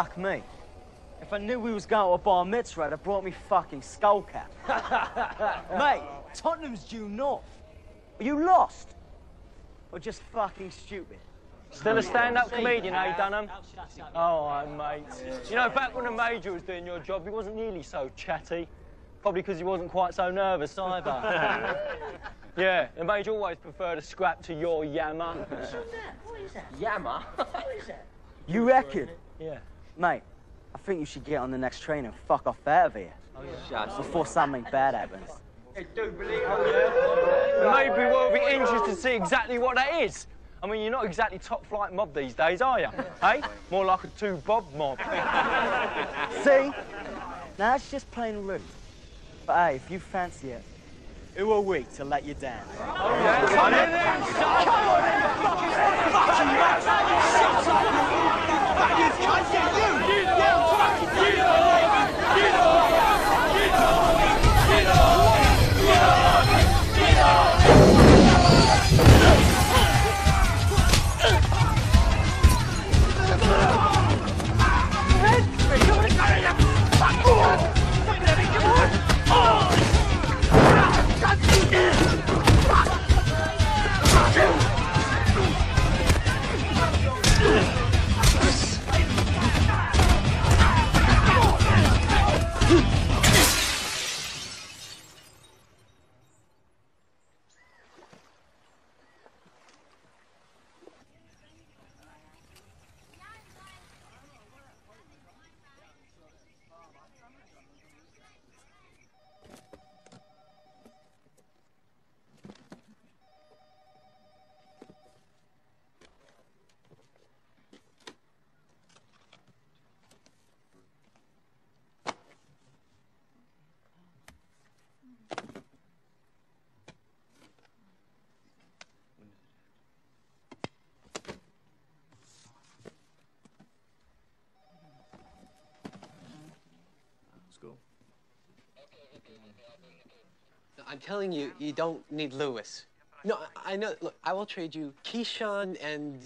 fuck me. If I knew we was going to a bar mitzvah, I'd have brought me fucking skull cap. Mate, Tottenham's due north. Are you lost? Or just fucking stupid? Still a stand-up comedian, eh, Dunham? Oh, right, mate. You know, back when the Major was doing your job, he wasn't nearly so chatty. Probably because he wasn't quite so nervous either. yeah, the Major always preferred a scrap to your yammer. What is that? Yammer? What is that? You reckon? Yeah. Mate, I think you should get on the next train and fuck off out of here. Oh, Before something bad happens. I do believe Maybe we'll be interested to see exactly what that is. I mean, you're not exactly top flight mob these days, are you? hey? More like a two bob mob. See? Now it's just plain rude. But hey, if you fancy it, who are we to let you down? I'm telling you, you don't need Lewis. No, I know. Look, I will trade you Keyshawn and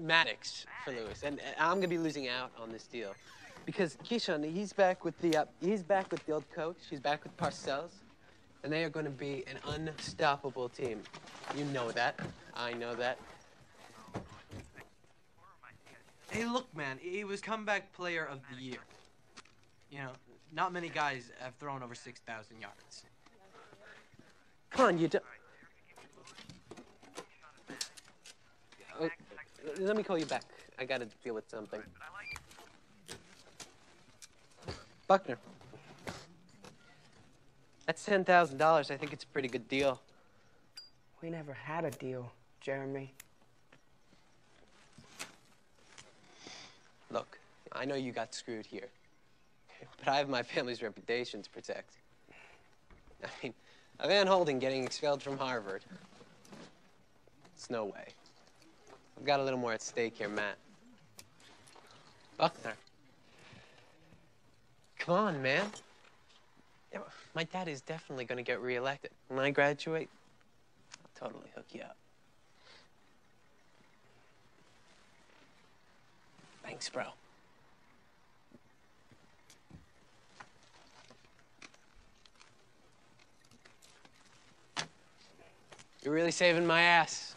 Maddox for Lewis, and, I'm gonna be losing out on this deal because Keyshawn, he's back with the uh, he's back with the old coach. He's back with Parcells, and they are going to be an unstoppable team. You know that. I know that. Hey, look, man, he was comeback player of the year. You know, not many guys have thrown over 6,000 yards. Come on, you do. Uh, let me call you back. I gotta deal with something. Buckner. That's ten thousand dollars. I think it's a pretty good deal. We never had a deal, Jeremy. Look, I know you got screwed here, but I have my family's reputation to protect. I mean, a Van Holden getting expelled from Harvard. It's no way. I've got a little more at stake here, Matt. Buckner. Come on, man. Yeah, My dad is definitely going to get reelected. When I graduate, I'll totally hook you up. Thanks, bro. You're really saving my ass.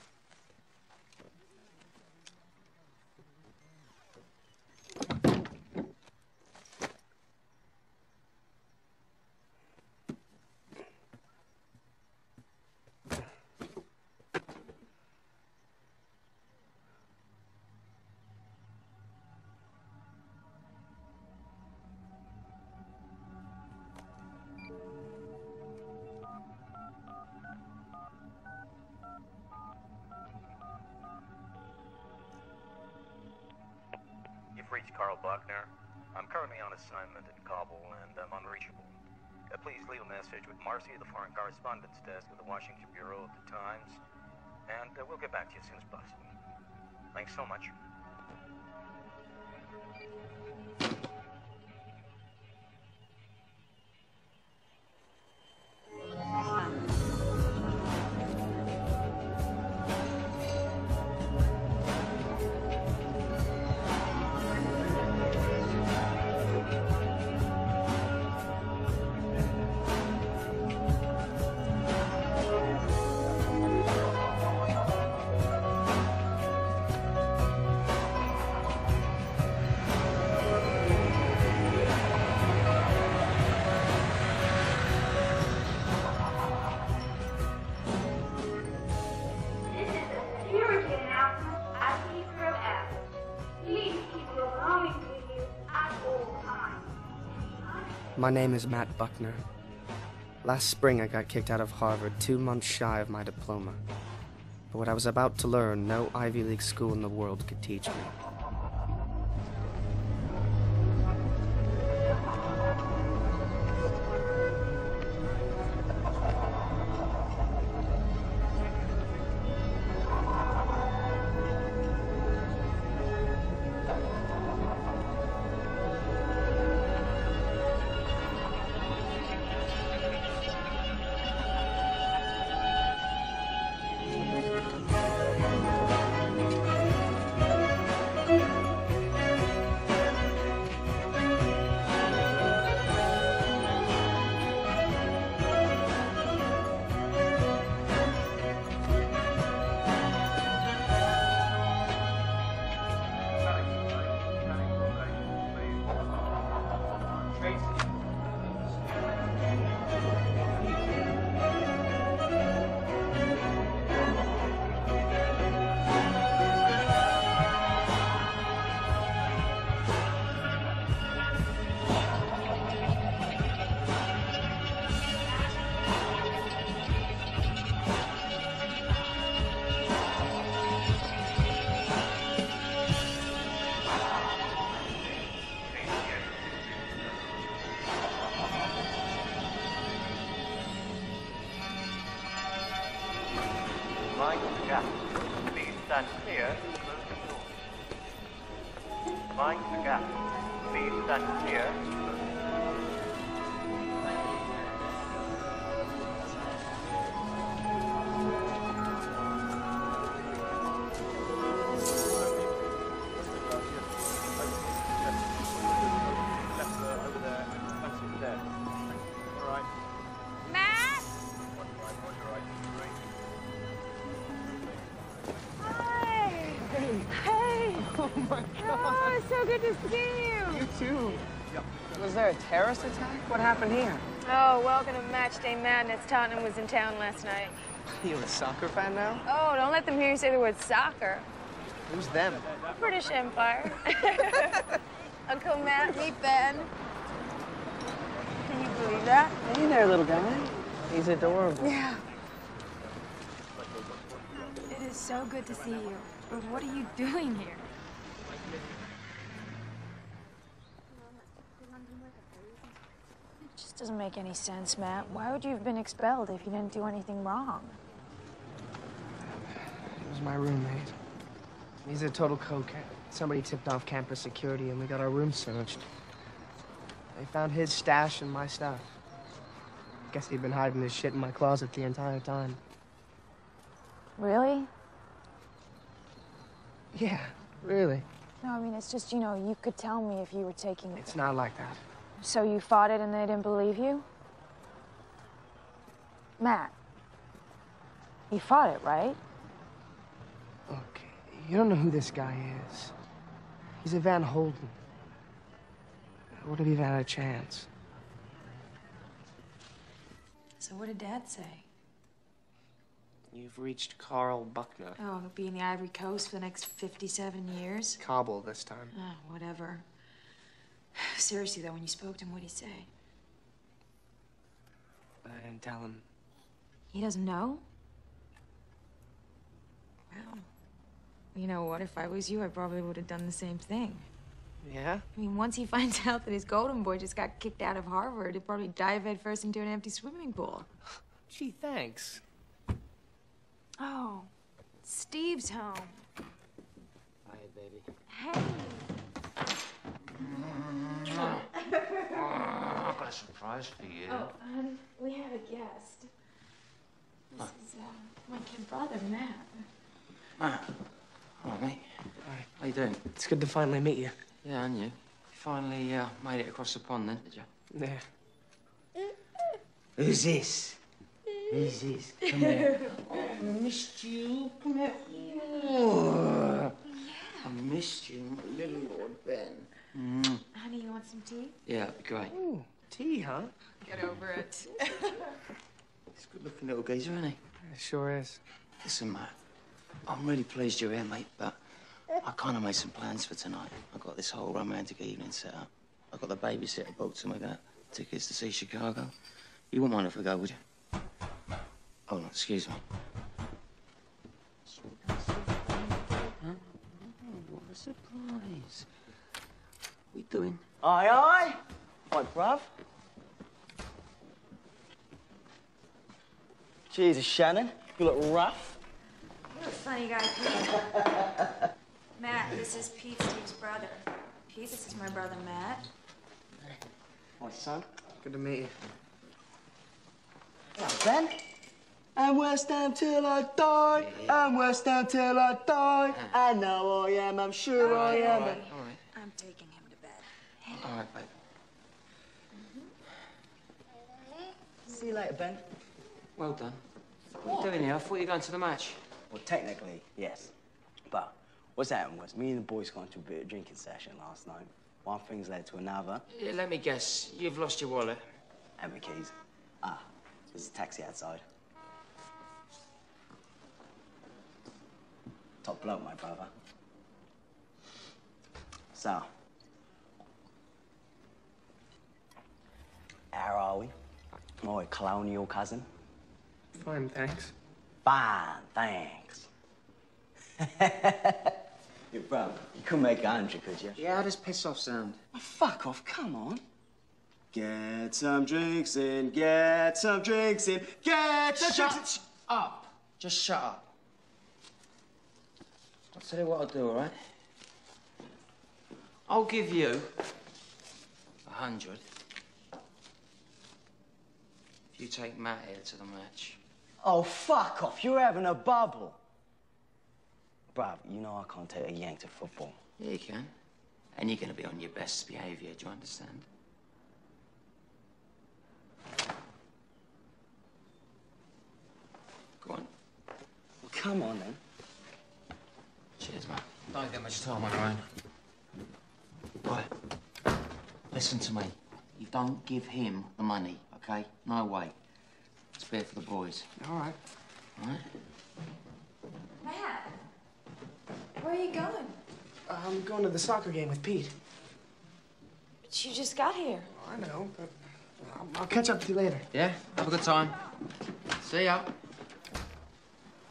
My name is Matt Buckner. Last spring, I got kicked out of Harvard, two months shy of my diploma. But what I was about to learn, no Ivy League school in the world could teach me. Terrorist attack? What happened here? Oh, welcome to Match Day Madness. Tottenham was in town last night. You a soccer fan now? Oh, don't let them hear you say the word soccer. Who's them? British Empire. Uncle Matt, meet Ben. Can you believe that? Hey there, little guy. He's adorable. Yeah. It is so good to see you. But what are you doing here? It just doesn't make any sense, Matt. Why would you have been expelled if you didn't do anything wrong? He was my roommate. He's a total cokehead. Somebody tipped off campus security and we got our room searched. They found his stash and my stuff. Guess he'd been hiding his shit in my closet the entire time. Really? Yeah, really. No, I mean, it's just, you know, you could tell me if you were taking it. It's not like that. So you fought it and they didn't believe you? Matt. You fought it, right? Look, you don't know who this guy is. He's a Van Holden. What if he had a chance? So what did Dad say? You've reached Carl Buckner. Oh, he'll be in the Ivory Coast for the next 57 years? Kabul this time. Oh, whatever. Seriously, though, when you spoke to him, what'd he say? I didn't tell him. He doesn't know? Well, you know what? If I was you, I probably would have done the same thing. Yeah? I mean, once he finds out that his golden boy just got kicked out of Harvard, he'll probably dive headfirst into an empty swimming pool. Gee, thanks. Oh, Steve's home. Hi, baby. Hey. I've got a surprise for you. Oh, um, we have a guest. This is uh, my kid brother, Matt. Matt. Hello, mate. Hi. How you doing? It's good to finally meet you. Yeah, and you? You finally uh, made it across the pond then, did you? Yeah. Who's this? Who's this? Come here. Oh, I missed you. Come here. Oh, I missed you, my little Lord Ben. Mm. Honey, you want some tea? Yeah, that'd be great. Ooh, tea, huh? Get over it. He's a good-looking little geezer, isn't he? It sure is. Listen, Matt, I'm really pleased you're here, mate, but I kind of made some plans for tonight. I got this whole romantic evening set up. I got the babysitter booked, and we got Tickets to see Chicago. You wouldn't mind if we go, would you? Hold on, excuse me. Huh? What a surprise. What we doing? Aye, aye. What, bruv? Jesus, Shannon. You look rough. You're a funny guy, Pete. Matt, this is Pete, Steve's brother. Pete, this is my brother, Matt. My son. Good to meet you. Yeah, Ben. I'm West Ham till I die. I'm West Ham till I die. I know I am. I'm sure oh, I am. All right. I'm taking him to bed. All right, babe. See you later, Ben. Well done. What are you doing here? I thought you were going to the match. Well, technically, yes. But what's happened was me and the boys got into a bit of drinking session last night. One thing's led to another. Yeah, let me guess. You've lost your wallet. And my keys. Ah, there's a taxi outside. Top bloke, my brother. So, how are we? My colonial cousin. Fine, thanks. Fine, thanks. Yo, bro, you couldn't make a hundred, could you? Yeah, how does piss off sound? Oh, fuck off, come on. Get some drinks in, get some drinks in, get some Shut drinks in. up. Just shut up. I'll tell you what I'll do, all right? I'll give you a hundred if you take Matt here to the match. Oh, fuck off, you're having a bubble. Bruv, you know I can't take a yank to football. Yeah, you can. And you're gonna be on your best behaviour, do you understand? Go on. Well, come on, then. Cheers, mate. Don't get much time on your own. Right. Listen to me. You don't give him the money, okay? No way. Spare for the boys, All right. all right? Matt, where are you going? I'm going to the soccer game with Pete. But you just got here. I know, but I'll, I'll catch up with you later. Yeah, have a good time. See ya.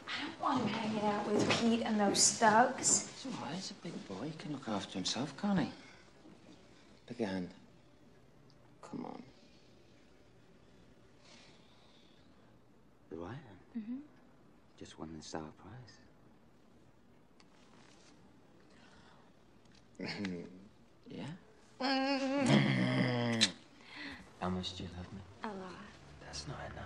I don't want him hanging out with Pete and those thugs. It's all right. He's a big boy. He can look after himself, can't he? Pick a hand. Come on. The right hand? Mm-hmm. Just won the Star Prize. Yeah? How much do you love me? A lot. That's not enough.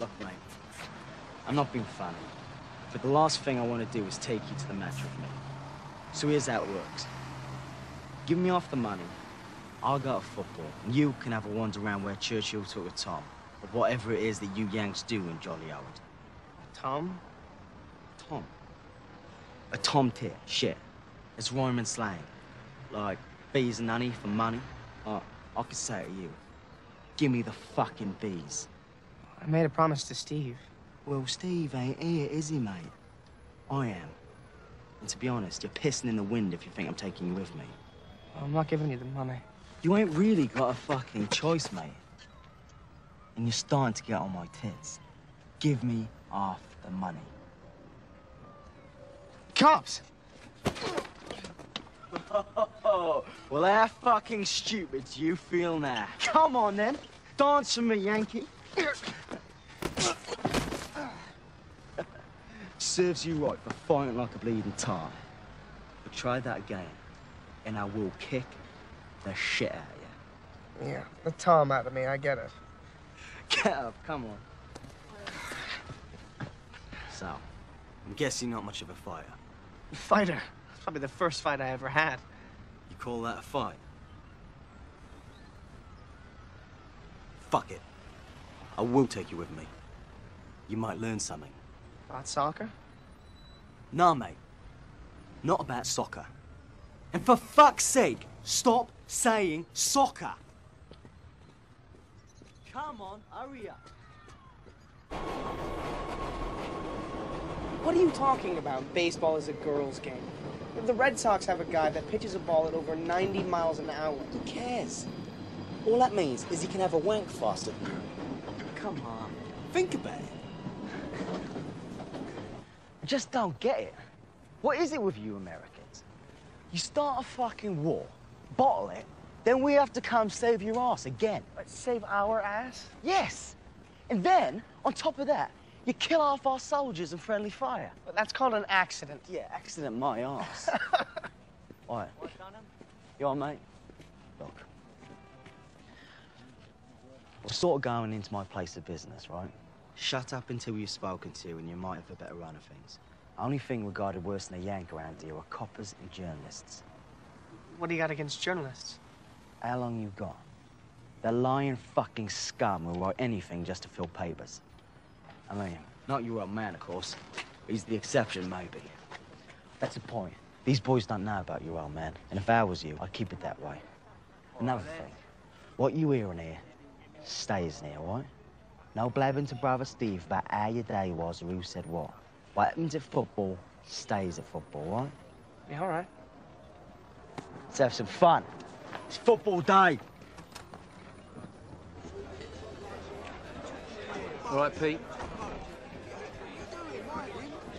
Look, mate, I'm not being funny, but the last thing I want to do is take you to the match with me. So here's how it works. Give me off the money, I'll go to football, and you can have a wander around where Churchill took with Tom, or whatever it is that you Yanks do in Jolly Old. Tom? Tom. A tom tit, shit. It's Roman slang. Like bees and honey for money. Uh, I could say it to you. Give me the fucking bees. I made a promise to Steve. Well, Steve ain't here, is he, mate? I am. And to be honest, you're pissing in the wind if you think I'm taking you with me. I'm not giving you the money. You ain't really got a fucking choice, mate. And you're starting to get on my tits. Give me half the money. Cops! well, how fucking stupid do you feel now? Come on, then. Dance for me, Yankee. Serves you right for fighting like a bleeding tar. But try that again, and I will kick the shit out of you. Yeah, the Tom out of me, I get it. Get up, come on. So, I'm guessing not much of a fighter. Fighter. It's probably the first fight I ever had. You call that a fight? Fuck it. I will take you with me. You might learn something. About soccer? Nah, mate. Not about soccer. And for fuck's sake, stop saying soccer. Come on, hurry up. What are you talking about? Baseball is a girls' game. The Red Sox have a guy that pitches a ball at over 90 miles an hour. Who cares? All that means is he can have a wank faster than you. Come on, think about it. I just don't get it. What is it with you Americans? You start a fucking war, bottle it, then we have to come save your ass again. But save our ass? Yes. And then, on top of that, you kill half our soldiers in friendly fire. Well, that's called an accident. Yeah, accident my ass. All right. You all right, mate? Look. We're sort of going into my place of business, right? Shut up until you've spoken to, and you might have a better run of things. Only thing regarded worse than a yank around here are coppers and journalists. What do you got against journalists? How long you got? The lying fucking scum who write anything just to fill papers. I mean, not your old man, of course. He's the exception, maybe. That's the point. These boys don't know about your old man, and if I was you, I'd keep it that way. Another thing, what you hearing here stays here, all right? No blabbing to brother Steve about how your day was or who said what. What happens at football stays at football, right? Yeah, all right. Let's have some fun. It's football day. All right, Pete.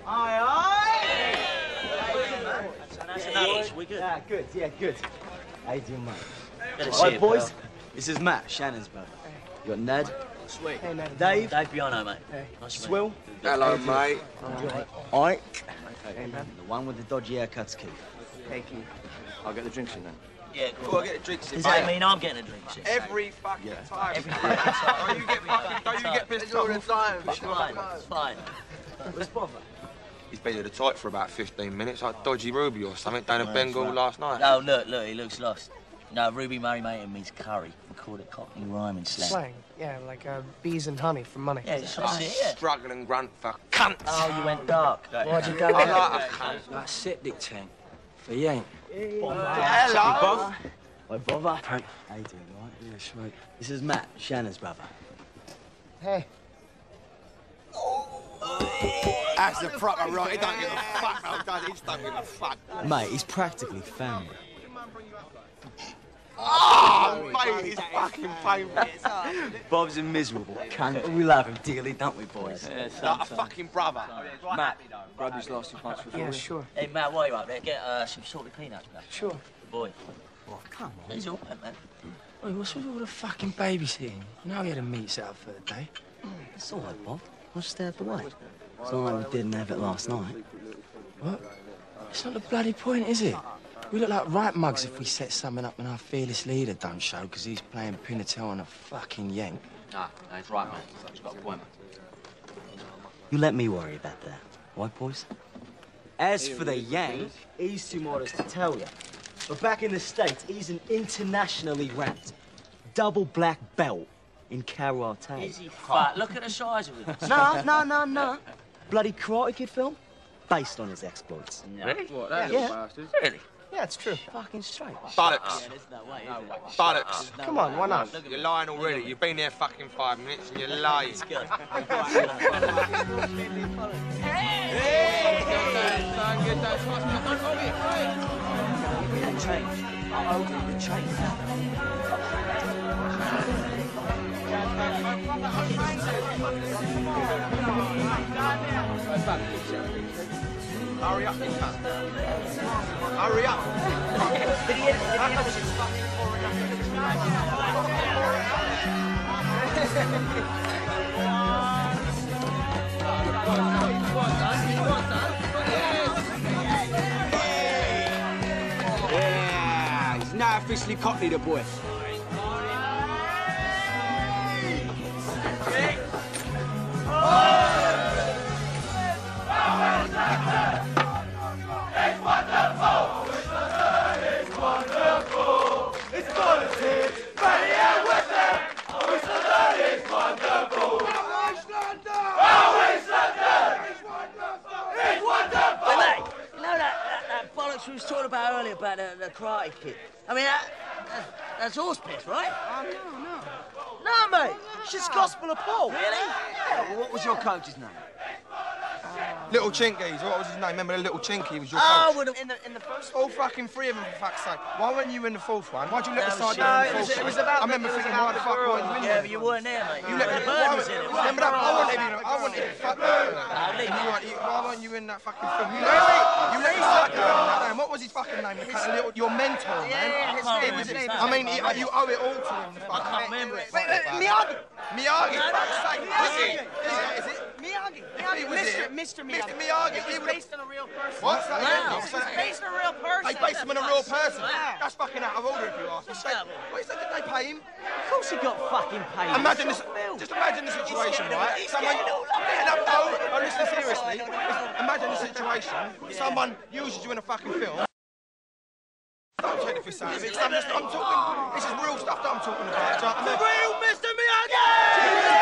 Aye, aye! That's enough. We good. Yeah, good, yeah, good. How you doing, mate? Good to All see right, boys. pal. This is Matt, Shannon's brother. You got Ned, Sweet. Hey, Ned. Dave, Dave Bjorno, mate. Hey. Nice to meet Swill, Hello, mate. Ike, Hey, man. the one with the dodgy haircut's Keith. Hey, Keith. I'll get the drinks in then. you. Yeah, Go cool. on, get the drinks in, Does that mate. mean I'm getting a drink? shit? Oh, Every fucking time. Every fucking time. Don't you get fucking, don't you get pissed All the off? time. It's fine. It's fine. Where's Bovver? He's been at the tight for about 15 minutes, like Dodgy Ruby or something down in Bengal last night. No, look, look, he looks lost. No, Ruby Murray Maton means curry. We called it Cockney rhyming slang. Slang. Yeah, like uh, bees and honey for money. Yeah, it's Oh, that's it, yeah. struggling grunt for cunt. Oh, you went dark. Why'd you go I there? like a cunt. That septic tank. For Yank. Hello. Why Bovver? How you doing, all right? Yeah, sweet. This is Matt, Shannon's brother. Hey. That's the proper right. He don't give a fuck, though, does he? He just don't give a fuck. Mate, he's practically family. Oh, mate, he's fucking painful. Bob's a miserable cunt, but we love him dearly, don't we, boys? Like a fucking brother. Matt. Grab these last two pints for Yeah, sure. Hey, Matt, while you're up there, get uh, some salted peanuts, man. Sure. Good boy. Oh, come on. He's all right, man. Wait, what's with all the fucking babysitting? You know we had a meet set up for the day. It's all right, Bob. I'll just stay out the way. It's not like we didn't have it last night. What? It's not the bloody point, is it? We look like right mugs if we set something up and our fearless leader don't show because he's playing Pinatel on a fucking yank. Ah, that's right, man. He's got a point. You let me worry about that. Right, boys? As for the Yang, he's too modest to tell you. But back in the States, he's an internationally ranked double black belt in karate. Is he fat? Look at the size of him. No, no, no, no. Bloody Karate Kid film, based on his exploits. Really? What, that Yeah. bastard? Really? Yeah, it's true. Fucking straight. Bollocks. there's no way, is there? Bollocks. Come on, why not? You're lying already. You've been there fucking five minutes and you're lying. Good. Hurry up, you cunt. Hurry up. Yeah, he's now officially Cockney, the boy. The, the karate kid? I mean, that, that, that's horse piss, right? Oh, no, no. No, mate. Shit's gospel of Paul. Really? Yeah, well, what was your coach's name? Little Chinkies, what was his name? Remember the little Chinky? He was your Oh, coach. well, in the in the first. All fucking three of them, for fuck's sake. Why weren't you in the fourth one? Why'd you let No, the side no, down in it was, it was about I remember the, it was thinking, why the fuck weren't you in Yeah, but you weren't there, mate. You let the bird was in it. remember that? I wasn't even, I wasn't even, fuck, you why weren't you in that fucking ah, film? You let, you let the side down in that name. What was his fucking name? The kind of little, your mentor, man. Yeah, his It was- his name. I mean, you owe it all to him. I can't remember it. Miyagi! Miyagi, fuck's sake. Is it? Is it? Is it? Miyagi. Miyagi. Mr. it. Mr. Mr. Miyagi. It he was based on a real person. What's that again? Wow. Was based on a real person. They based him on a real person. Wow. That's fucking out of order if you ask me. What is that? Did they pay him? Of course he got fucking paid. Imagine this. Just imagine the situation, right? Someone. No, no, no, listen seriously. Imagine the situation. Someone uses you in a fucking film. Don't take it for of I'm, just, I'm talking. This is real stuff that I'm talking about. Do you know what I mean? real Mr. Miyagi!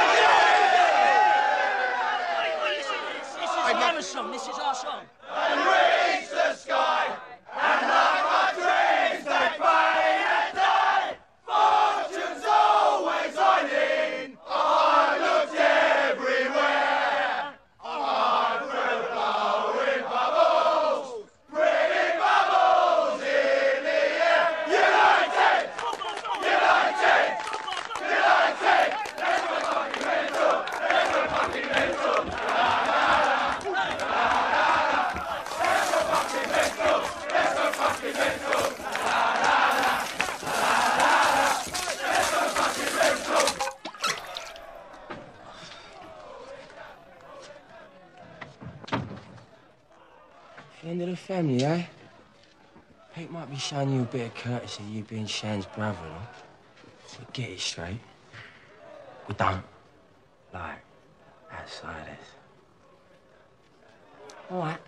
This is This is our song. Reach the sky, and like my dreams, they fade and die. Fortune's always hiding. I looked everywhere. I felt blowing bubbles, bringing bubbles in the air. United, united, united. Let's go fucking mental. Let's go fucking mental. Family, eh? Pete might be showing you a bit of courtesy, you being Shan's brother, though. But get it straight. We don't like outsiders. All right.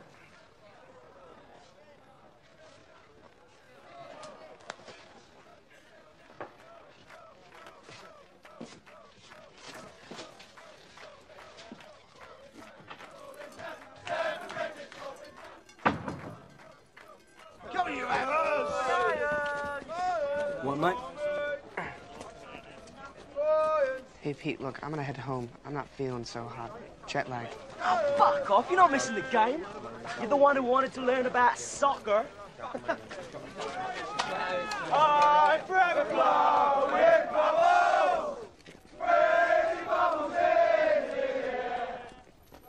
What, mate? Hey, Pete, look, I'm gonna head home. I'm not feeling so hot. Jet lag. Oh, fuck off. You're not missing the game. You're the one who wanted to learn about soccer. I forever blow with bubbles, crazy bubbles in the air.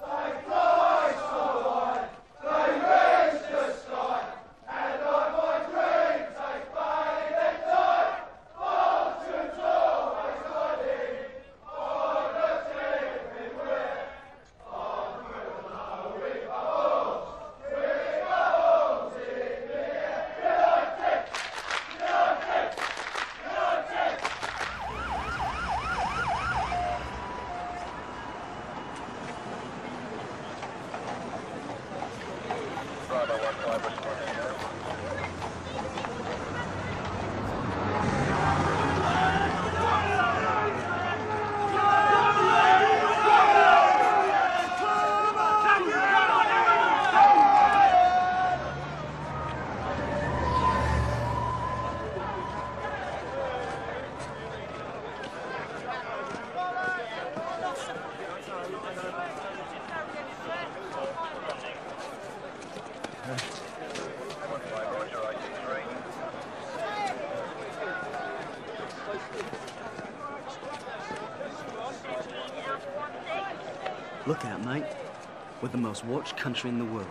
Like flies so high, they reach the sky, and like my dreams, they fade and die. Fortune's always hiding, I looked everywhere. I will blow with bubbles, with bubbles in the air. United, united, united. Look out, mate. We're the most watched country in the world.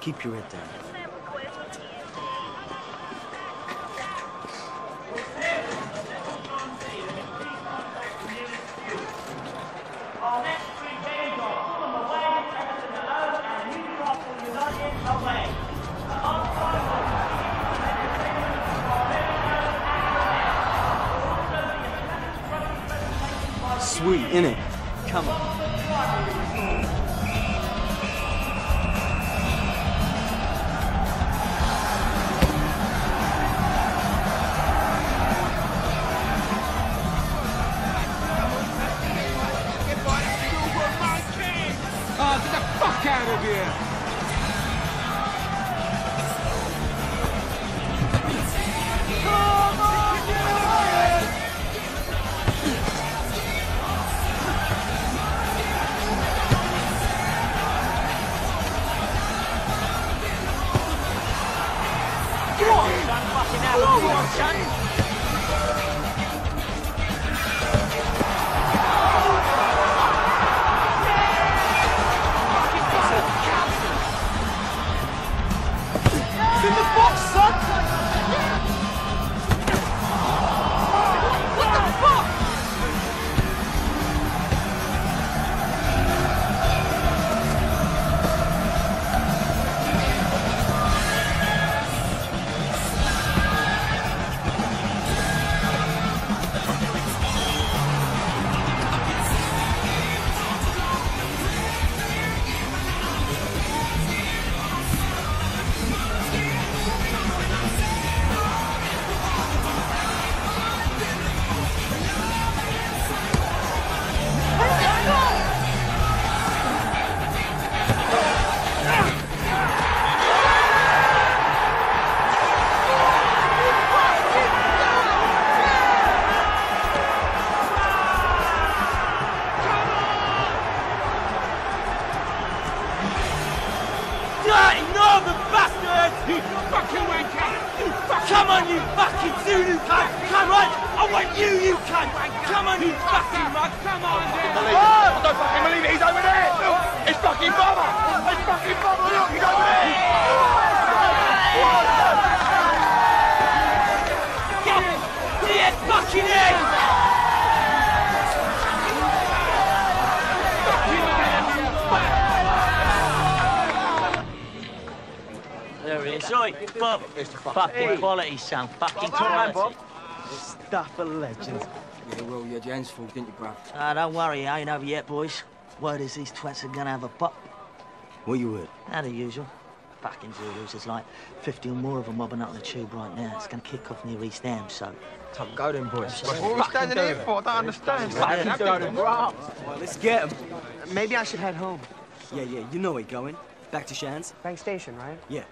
Keep your head down. You had your hands full, didn't you, bruv? Ah, don't worry, I ain't over yet, boys. Word is these twats are gonna have a pop. What you heard? How the usual. Fucking Zulus. There's like 50 or more of them mobbing up the tube right now. It's gonna kick off near East Ham, so... Top go then, boys. What are we standing here for? I don't understand. Fucking go then, bro. Let's get him. Maybe I should head home. Yeah, yeah, you know where you're going. Back to Shan's? Bank Station, right? Yeah.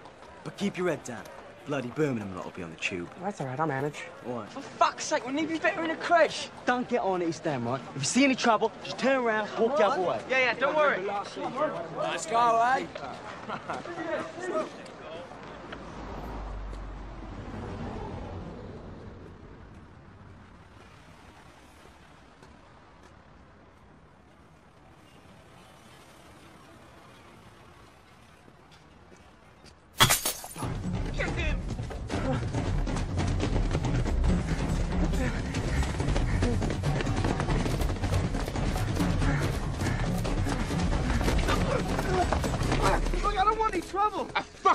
But keep your head down. Bloody Birmingham lot will be on the tube. That's all right, I'll manage. All right. For fuck's sake, we need you better in a crash. Don't get on East Ham, right? If you see any trouble, just turn around, walk the other way. Yeah, yeah, don't worry. Let's go, eh?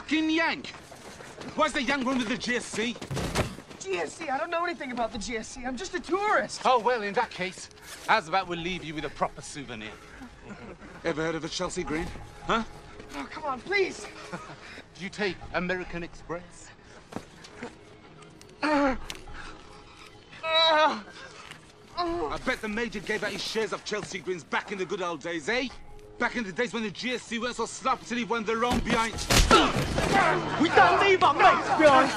Fucking yank. Why's the young one with the GSE? GSE, I don't know anything about the GSE. I'm just a tourist. Oh, well, in that case, how's about we leave you with a proper souvenir? Ever heard of a Chelsea Green? Huh? Oh, come on, please. Do you take American Express? Uh, uh, I bet the Major gave out his shares of Chelsea Greens back in the good old days, eh? Back in the days when the GSE were so sloppy till he went the wrong behind. We don't leave our mates behind.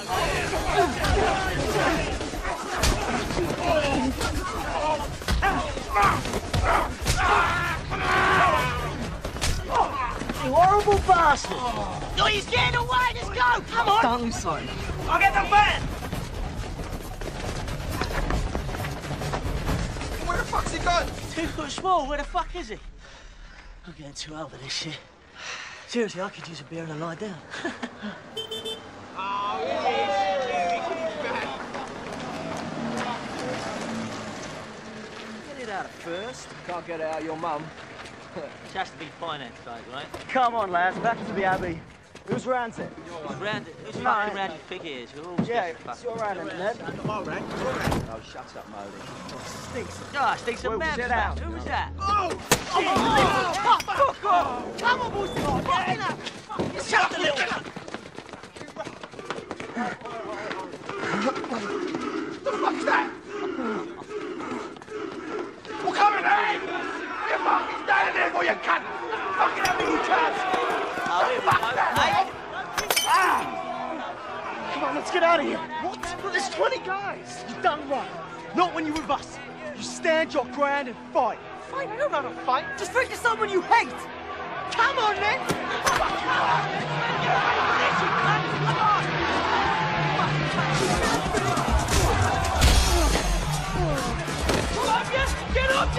You horrible bastard! Oh, he's getting away! Let's go! Come on! Don't lose sight. I'll get the van! Where the fuck's he gone? Two foot small, where the fuck is he? I'm getting too old for this shit. Seriously, I could use a beer and a lie down. Get it out of first. Can't get it out your mum. It has to be finance, though, right? Come on, lads, back to the Abbey. Who's round it? Who's round it? Who's No, fucking I- round your figure is? We're all Yeah, it's your round, isn't it? Oh, shut up, Modi. Stinks. Ah, stinks of Well, man. sit down. Who was that? Oh! Oh, fuck off! Come on, boys! Fucking hell! You shut the little Let's get out of here. What? But there's 20 guys. You done right. Not when you're with us. You stand your ground and fight. Fight? I don't know how to fight. Just fight with someone you hate. Come on, then. Come on. Come on. Come on. Get off!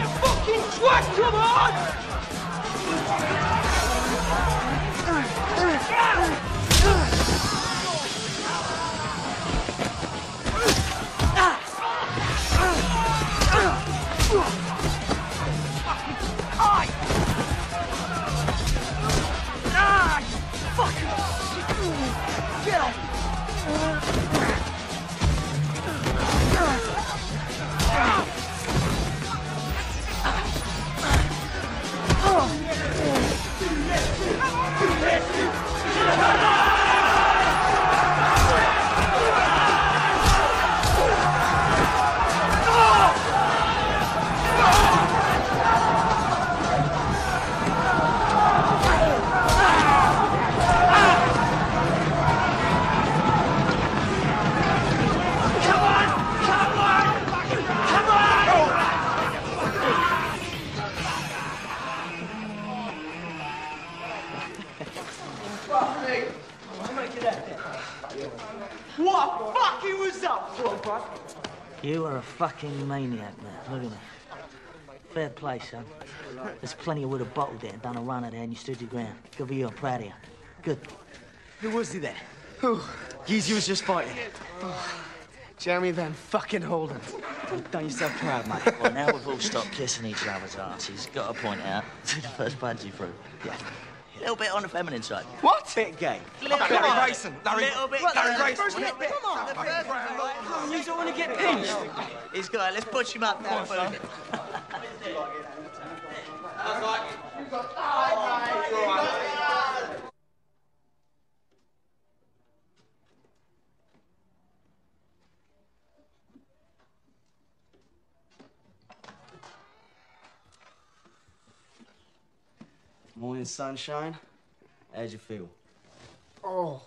Come on! Up, Trooper? You are a fucking maniac, man. Look at me. Fair play, son. There's plenty of would have bottled it and done a run at it and you stood your ground. Good for you, I'm proud of you. Good. Who was he then? Who? Geezy was just fighting. Oh, Jeremy Van fucking Holden. You've done yourself proud, mate. Well, now we've all stopped kissing each other's asses. Got to point out, the first bungee through. Yeah. A little bit on the feminine side. What? Bit gay. Little Larry bit. Grayson. Larry, Little bit. Larry Larry Grayson. Grayson. Come on, the first one. You don't want to get pinched. He's got. Let's push him up now. Boom. Morning sunshine. How'd you feel? Oh,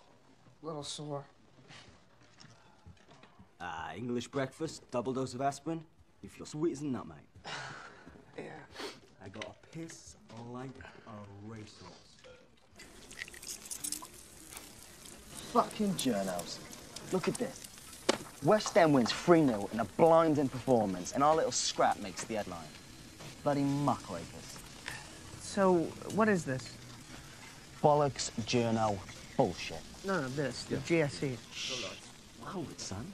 little sore. Ah, English breakfast, double dose of aspirin. You feel sweet as a nut, mate. Yeah. I got a piss like a racehorse. Fucking journos. Look at this. West Ham wins 3 0 in a blinding performance, and our little scrap makes the headline. Bloody muckrakers. So, what is this? Bollocks, journal bullshit. No, no, this, the GSE. Hold it, son.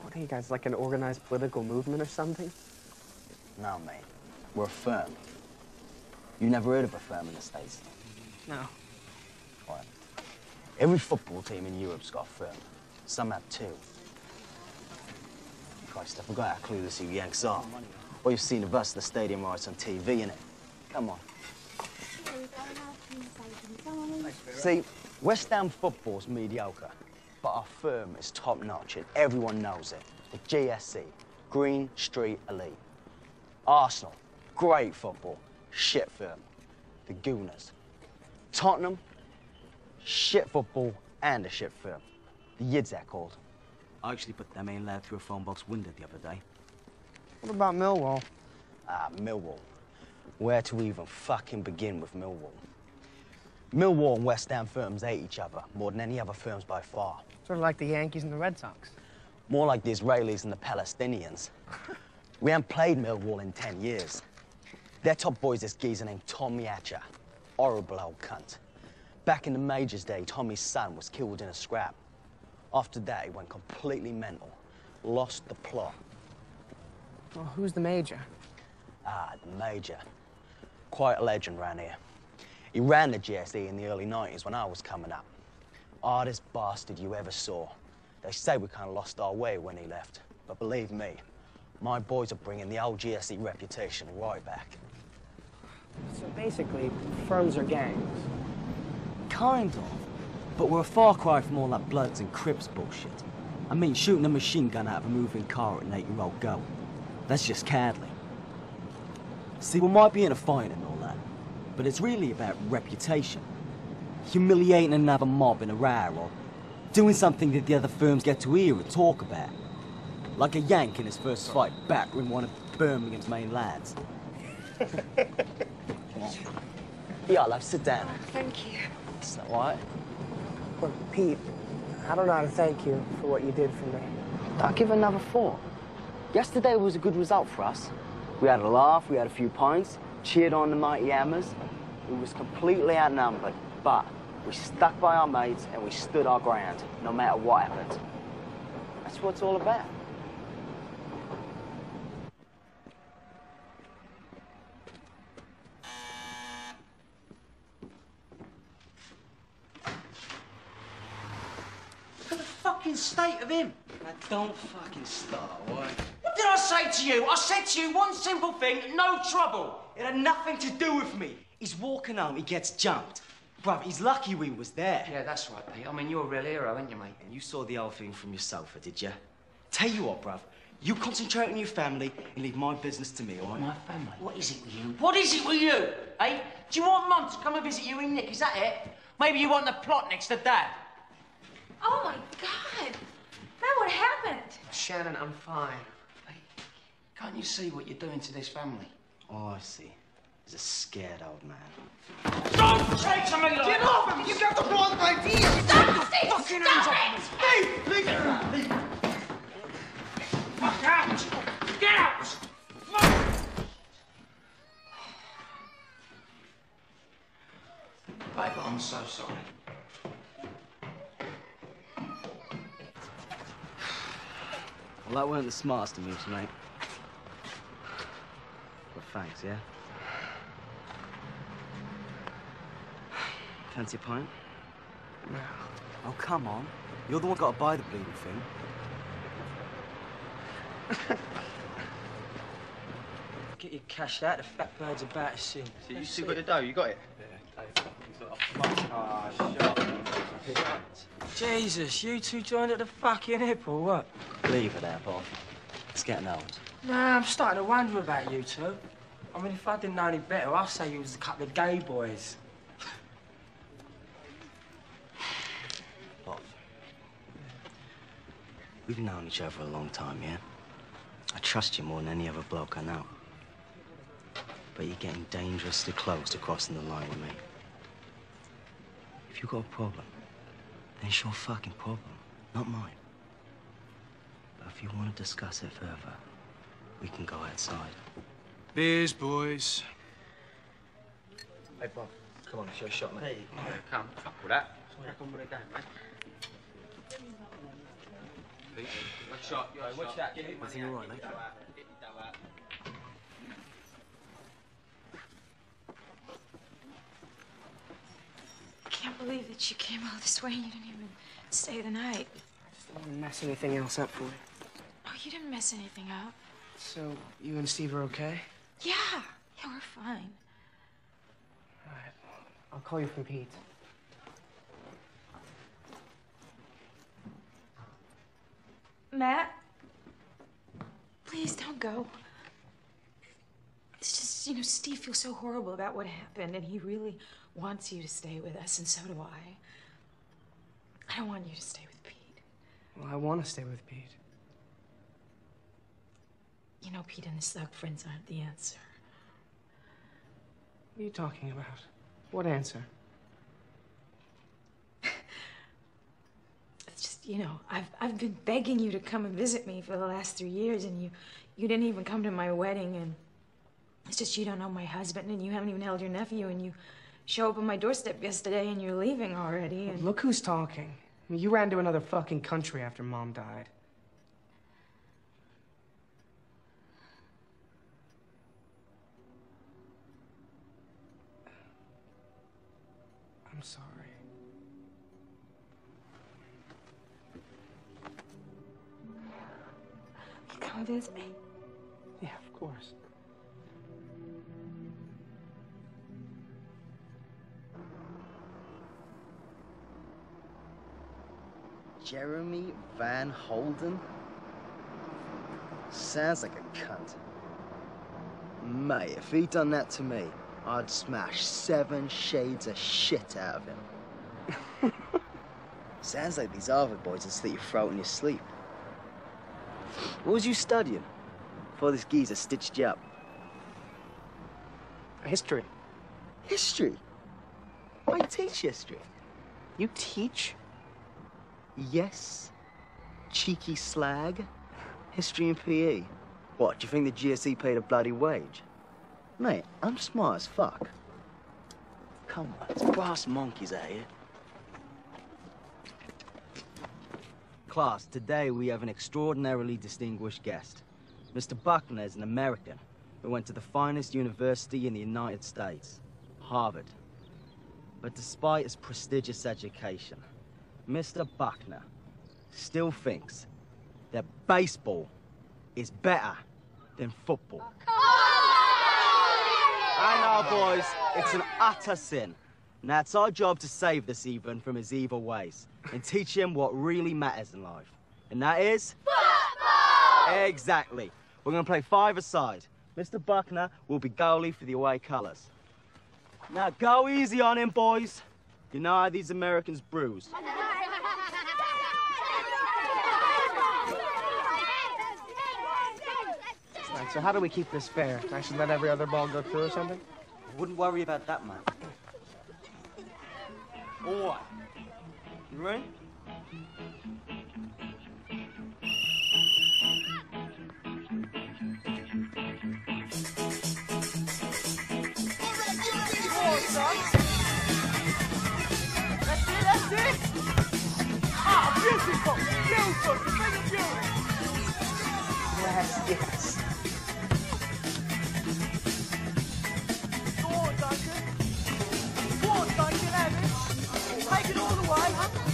What are you guys, like an organized political movement or something? No, mate. We're a firm. You never heard of a firm in the States? No. Right. Every football team in Europe's got a firm. Some have two. Christ, I forgot how clueless you Yanks are. All you've seen of us, the stadium rights on TV, innit? Come on. See, West Ham football's mediocre, but our firm is top notch and everyone knows it. The GSE, Green Street Elite. Arsenal, great football, shit firm. The Gooners. Tottenham, shit football and a shit firm. The Yids they're called. I actually put their main lad through a phone box window the other day. What about Millwall? Ah, Millwall. Where to even fucking begin with Millwall? Millwall and West Ham firms hate each other more than any other firms by far. Sort of like the Yankees and the Red Sox. More like the Israelis and the Palestinians. we haven't played Millwall in 10 years. Their top boy's this geezer named Tommy Hatcher. Horrible old cunt. Back in the Majors day, Tommy's son was killed in a scrap. After that, he went completely mental. Lost the plot. Well, who's the major? Ah, the Major. Quite a legend round here. He ran the GSE in the early 90s when I was coming up. Hardest bastard you ever saw. They say we kind of lost our way when he left. But believe me, my boys are bringing the old GSE reputation right back. So basically, firms are gangs. Kind of. But we're a far cry from all that Bloods and Crips bullshit. I mean, shooting a machine gun out of a moving car at an eight-year-old girl. That's just caddling. See, we might be in a fight and all that, but it's really about reputation. Humiliating another mob in a row or doing something that the other firms get to hear or talk about. Like a Yank in his first fight battering one of Birmingham's main lads. Yeah, I'd love, to sit down. Thank you. It's all right. Look, Pete, I don't know how to thank you for what you did for me. I'll give another thought. Yesterday was a good result for us. We had a laugh, we had a few pints, cheered on the mighty hammers. We was completely outnumbered, but we stuck by our mates and we stood our ground, no matter what happened. That's what it's all about. Look at the fucking state of him. Now, don't fucking start, alright? What did I say to you? I said to you one simple thing, no trouble. It had nothing to do with me. He's walking home, he gets jumped. Bruv, he's lucky we was there. Yeah, that's right, Pete. I mean, you're a real hero, ain't you, mate? And you saw the whole thing from your sofa, did you? Tell you what, bruv. You concentrate on your family and leave my business to me, all right? My family? What is it with you? What is it with you? Eh? Do you want Mum to come and visit you and Nick? Is that it? Maybe you want the plot next to Dad? Oh my God! Matt, what happened? Shannon, I'm fine. Hey, can't you see what you're doing to this family? All I see is a scared old man. Don't say to me like Get off him! You got the wrong idea! Stop, Steve! Fucking Stop hands it! off! Leave it around! Leave it. Fuck out! Get out! Babe, I'm so sorry. Well, that weren't the smartest of moves, mate. But thanks, yeah? Fancy a pint? No. Oh, come on. You're the one got to buy the bleeding thing. Get your cash out. The fat bird's about to sing. So you still got the dough, you got it? Jesus, you two joined at the fucking hip or what? Leave it there, Bob. It's getting old. Nah, I'm starting to wonder about you two. I mean, if I didn't know any better, I'd say you was a couple of gay boys. Bob. We've known each other a long time, yeah? I trust you more than any other bloke I know. But you're getting dangerously close to crossing the line with me. If you've got a problem, then it's your fucking problem, not mine. But if you want to discuss it further, we can go outside. Beers, boys. Hey, Bob, come on, show a shot, mate. Hey, come, fuck with that. Come with it down, mate. One shot, yo, watch that. Everything all right, mate? Can't believe that you came all this way and you didn't even stay the night. I didn't mess anything else up for you. Oh, you didn't mess anything up. So, you and Steve are okay? Yeah, yeah, we're fine. All right. I'll call you from Pete. Matt, please don't go. It's just, you know, Steve feels so horrible about what happened, and he really wants you to stay with us, and so do I. I don't want you to stay with Pete. Well, I want to stay with Pete. You know, Pete and his thug friends aren't the answer. What are you talking about? What answer? It's just, you know, I've I've been begging you to come and visit me for the last three years, and you you didn't even come to my wedding, and it's just you don't know my husband, and you haven't even held your nephew, and you show up on my doorstep yesterday, and you're leaving already, and Look who's talking. I mean, you ran to another fucking country after Mom died. I'm sorry. you come visit me. Yeah, of course. Jeremy Van Holden? Sounds like a cunt. Mate, if he'd done that to me, I'd smash seven shades of shit out of him. Sounds like these Harvard boys would slit your throat in your sleep. What was you studying before this geezer stitched you up? History. History? I teach history. You teach? Yes. Cheeky slag. History and PE. What, do you think the GSE paid a bloody wage? Mate, I'm smart as fuck. Come on, it's brass monkeys out here. Class, today we have an extraordinarily distinguished guest. Mr. Buckner is an American who went to the finest university in the United States, Harvard. But despite his prestigious education, Mr. Buckner still thinks that baseball is better than football. I know, boys, it's an utter sin. And it's our job to save this even from his evil ways and teach him what really matters in life. And that is? Football! Exactly. We're going to play five-a-side. Mr. Buckner will be goalie for the away colours. Now, go easy on him, boys. You know how these Americans bruise. So how do we keep this fair? I should let every other ball go through or something? Wouldn't worry about that, man. All right. You ready? That's it, that's it! Ah, beautiful! Beautiful! The thing of beauty! Yes, yes. It. Take it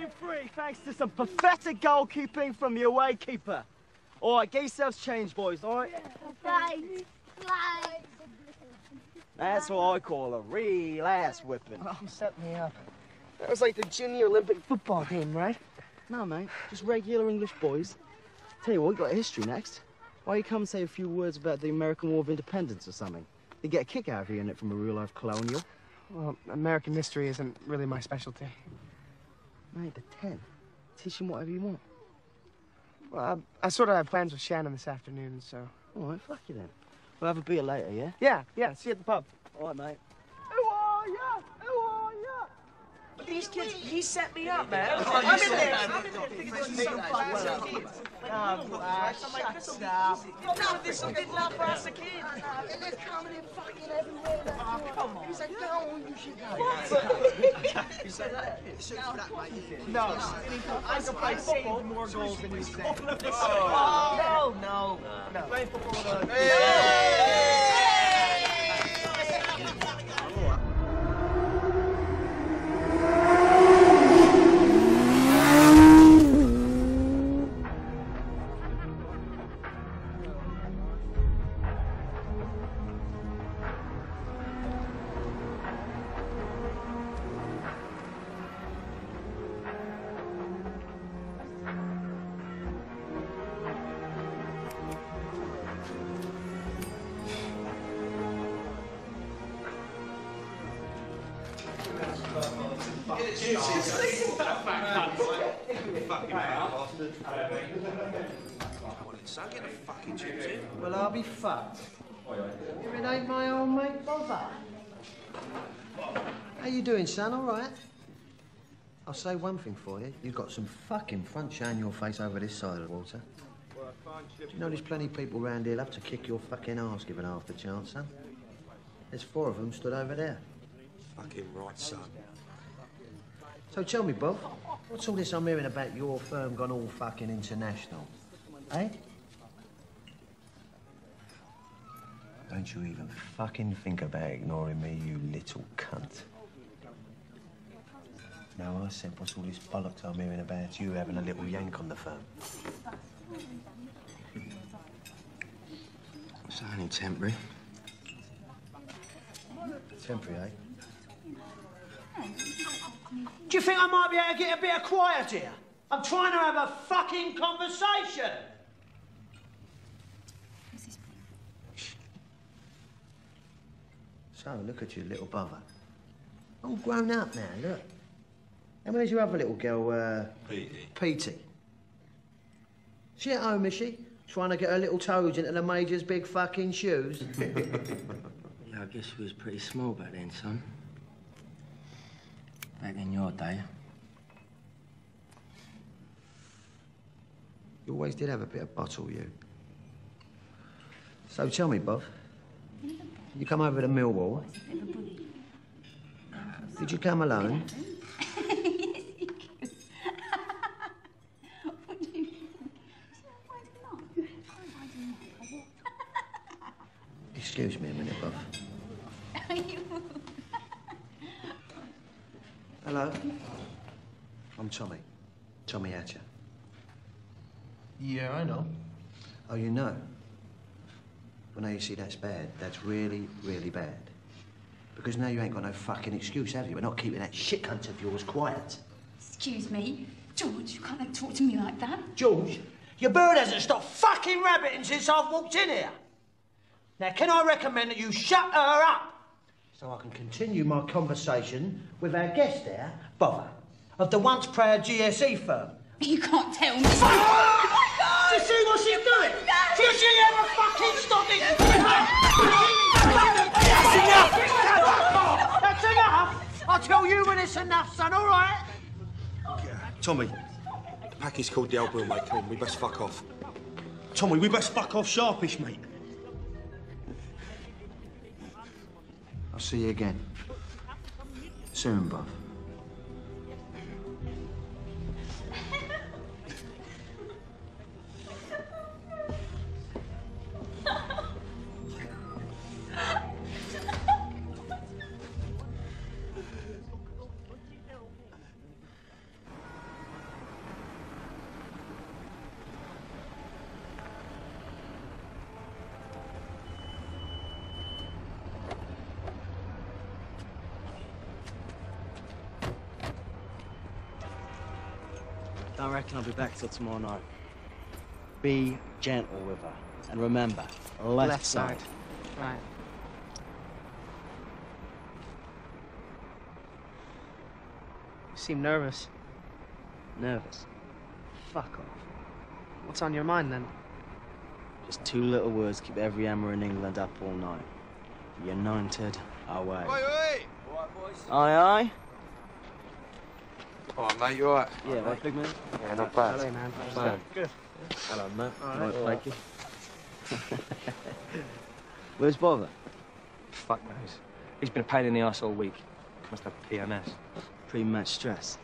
Away team three, thanks to some pathetic goalkeeping from the away keeper. All right, get yourselves changed, boys, all right? That's what I call a real ass whipping. Oh, set me up. That was like the junior Olympic football team, right? No, mate, just regular English boys. Tell you what, we got history next. Why you come and say a few words about the American War of Independence or something? They get a kick out of hearing it from a real life colonial. Well, American history isn't really my specialty. Mate, the 10. Teach him whatever you want. Well, I, I sort of have plans with Shannon this afternoon, so. All right, fuck you then. We'll have a beer later, yeah? Yeah, yeah, see you at the pub. All right, mate. Who are ya? Who are ya? These kids, he set me up, man. Oh, I'm in there. I'm in there thinking Well, this is some well, class well, of kids. Oh, Flash, shut up. No, this is good enough for us, the kids. And they're coming in fucking everywhere. Oh, come on. He's like, go, you should go. You said that? No, I can play football more goals than you say. Oh, no, no, no. Play football. Well, doing, son? All right? I'll say one thing for you. You've got some fucking front showing your face over this side of the water. Do you know there's plenty of people round here love to kick your fucking arse given half the chance, son? There's four of them stood over there. Fucking right, son. So tell me, Bob, what's all this I'm hearing about your firm gone all fucking international? Eh? Don't you even fucking think about ignoring me, you little cunt. Now I said, what's all this bollocks I'm hearing about you having a little yank on the firm? It's only temporary. Temporary, eh? Do you think I might be able to get a bit of quiet here? I'm trying to have a fucking conversation. So, look at you, little Bovver. All grown up now, look. How where's your other little girl, uh... Petey. Petey. She at home, is she? Trying to get her little toes into the Major's big fucking shoes? Yeah, I guess she was pretty small back then, son. Back in your day. You always did have a bit of bottle, you. So tell me, Bob. You come over to Millwall. Did you come alone? Excuse me a minute, Bob. Hello. I'm Tommy. Tommy Hatcher. Yeah, I know. Oh, you know? Well, now you see, that's bad. That's really, really bad. Because now you ain't got no fucking excuse, have you? We're not keeping that shit cunt of yours quiet. Excuse me. George, you can't talk to me like that. George, your bird hasn't stopped fucking rabbiting since I've walked in here. Now, can I recommend that you shut her up? So I can continue my conversation with our guest there, Bovver, of the once proud GSE firm. You can't tell me. Oh, Do you see what she's doing? Do you see ever fucking stop this? That's enough! That's enough! I'll tell you when it's enough, son, all right? Tommy, the pack is called the Albion, mate. Come on, we best fuck off. Tommy, we best fuck off sharpish, mate. I'll see you again. Soon, Bob. Don't I'll be back till tomorrow night. Be gentle with her. And remember, left, Left side. Right. You seem nervous. Nervous. Fuck off. What's on your mind then? Just two little words keep every hammer in England up all night. United away. Oi, oi! Aye, aye. All right, mate, you all right? Yeah, right, big man. Yeah, not bad. Hello, man. Fine. Good. Hello, mate. All Right, right. thank you. Where's Bovver? Fuck knows. He's been a pain in the ass all week. Must have PMS. Pre-match stress.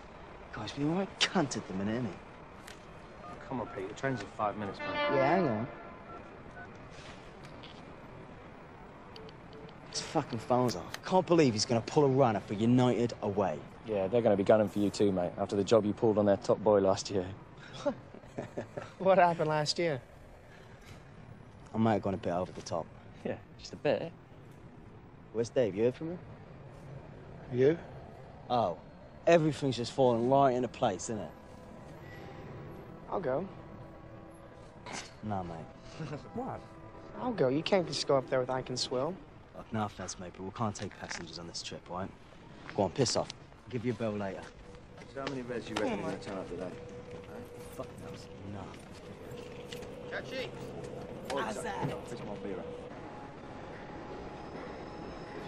Guy's been right cunt at the minute, isn't he? Come on, Pete. The train's in five minutes, mate. Yeah, hang on. His fucking phone's off. Can't believe he's gonna pull a runner for United away. Yeah, they're going to be gunning for you too, mate, after the job you pulled on their top boy last year. What happened last year? I might have gone a bit over the top. Yeah, just a bit. Where's Dave? You heard from him? You? Oh, everything's just falling right into place, isn't it? I'll go. Nah, mate. What? I'll go. You can't just go up there with Ike and Swill. Look, no offense, mate, but we can't take passengers on this trip, all right? Go on, piss off. I'll give you a bell later. So how many reds you reckon you're going to turn up today? Fuck knows. Nah. Catchy. How's that? Here's my beer.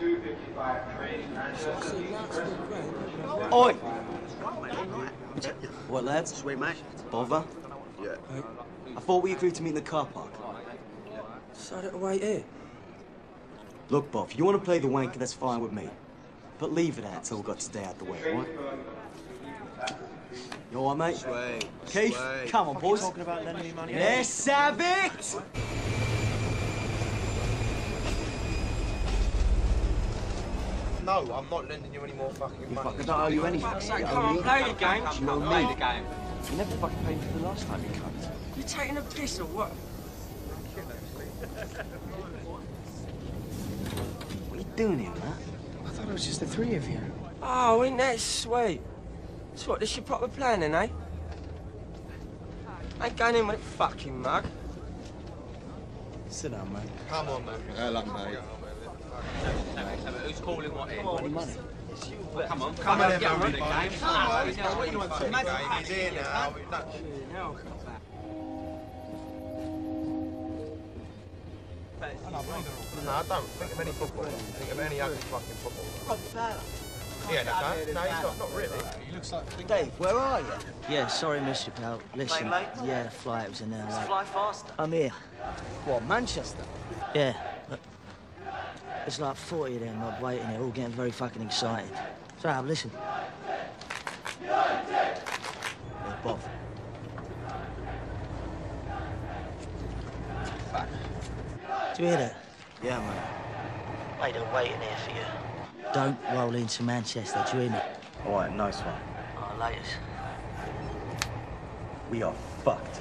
255 Oi! What, lads? Sweet, mate. Bovver? Yeah. I thought we agreed to meet in the car park. So that right here. Look, Bob, if you want to play the wanker, that's fine with me. But leave it at till we've got today out the way, all right? You all right, mate? Sway. Keith, Sway. come on, boys. talking about lending me money? Eh? Let's have it! No, I'm not lending you any more fucking money. fuck, I don't owe you anything. Fuck's sake, You come on, play the game. You owe Play me. the game. You never fucking paid for the last time you cut. You're taking a piss or what? What are you doing here, man? I was just the three of you. Oh, ain't that sweet? So what, this your proper planning, eh? I ain't going in with a fucking mug. Sit down, mate. Come on, man. Hello, mate. Who's calling what in? Money, money. Come on, Come on, get on with everybody. the game. Come on. What do you want to Game, He's here now. We've No, I don't think of any football. Think of any ugly fucking football. Yeah, no, no, no, he's not, not really. He looks like Dave, where are you? Yeah, sorry, Mr. you, pal. Listen. late? Yeah, the flight was an hour late. Fly faster. I'm here. What, Manchester? Yeah, It's like 40 of them not waiting here, all getting very fucking excited. So, Al, listen. Yeah, Bob. You hear that? Yeah, man. Mate, they're waiting here for you. Don't roll into Manchester, do you hear me? All right, nice one. Oh, laters. We are fucked.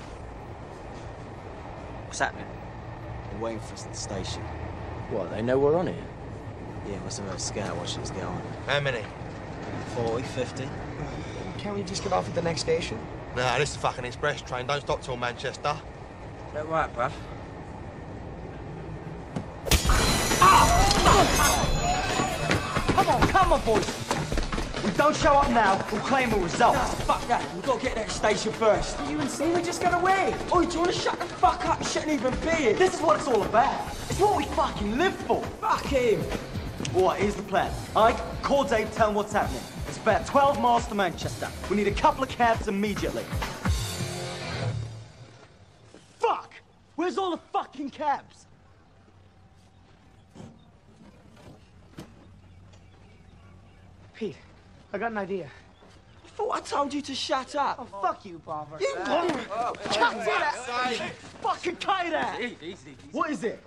What's happening? They're waiting for us at the station. What, they know we're on here? Yeah, must have a scout watching us get on. How many? 40, 50. Can't we just get off at the next station? Nah, this is a fucking express train. Don't stop till Manchester. That right, bruv? Come on, come on, boys. We don't show up now, we'll claim a result. Fuck that. We've got to get to that station first. Are you insane? We just got away. Oh, do you want to shut the fuck up? You shouldn't even be here. This is what it's all about. It's what we fucking live for. Fuck him. All right, here's the plan. I call Dave, tell him what's happening. It's about 12 miles to Manchester. We need a couple of cabs immediately. Fuck! Where's all the fucking cabs? Pete, I got an idea. I thought I told you to shut up. Oh, fuck you, Barbara. You Uh, what? Cut it out. Fucking cut it out! What is it?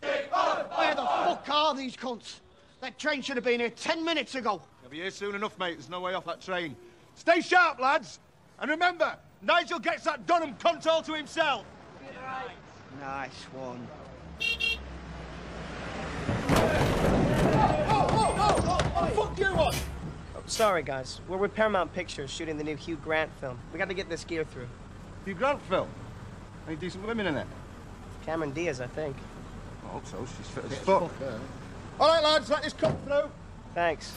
Where the fuck are these cunts? That train should have been here ten minutes ago. They'll be here soon enough, mate. There's no way off that train. Stay sharp, lads. And remember, Nigel gets that Dunham cunt all to himself. Nice one. Oh, oh, oh, fuck you on! Oh, sorry, guys. We're with Paramount Pictures shooting the new Hugh Grant film. We got to get this gear through. Hugh Grant film. Any decent women in it? Cameron Diaz, I think. I hope so. She's fit as fuck. Eh? All right, lads, let this come through. Thanks.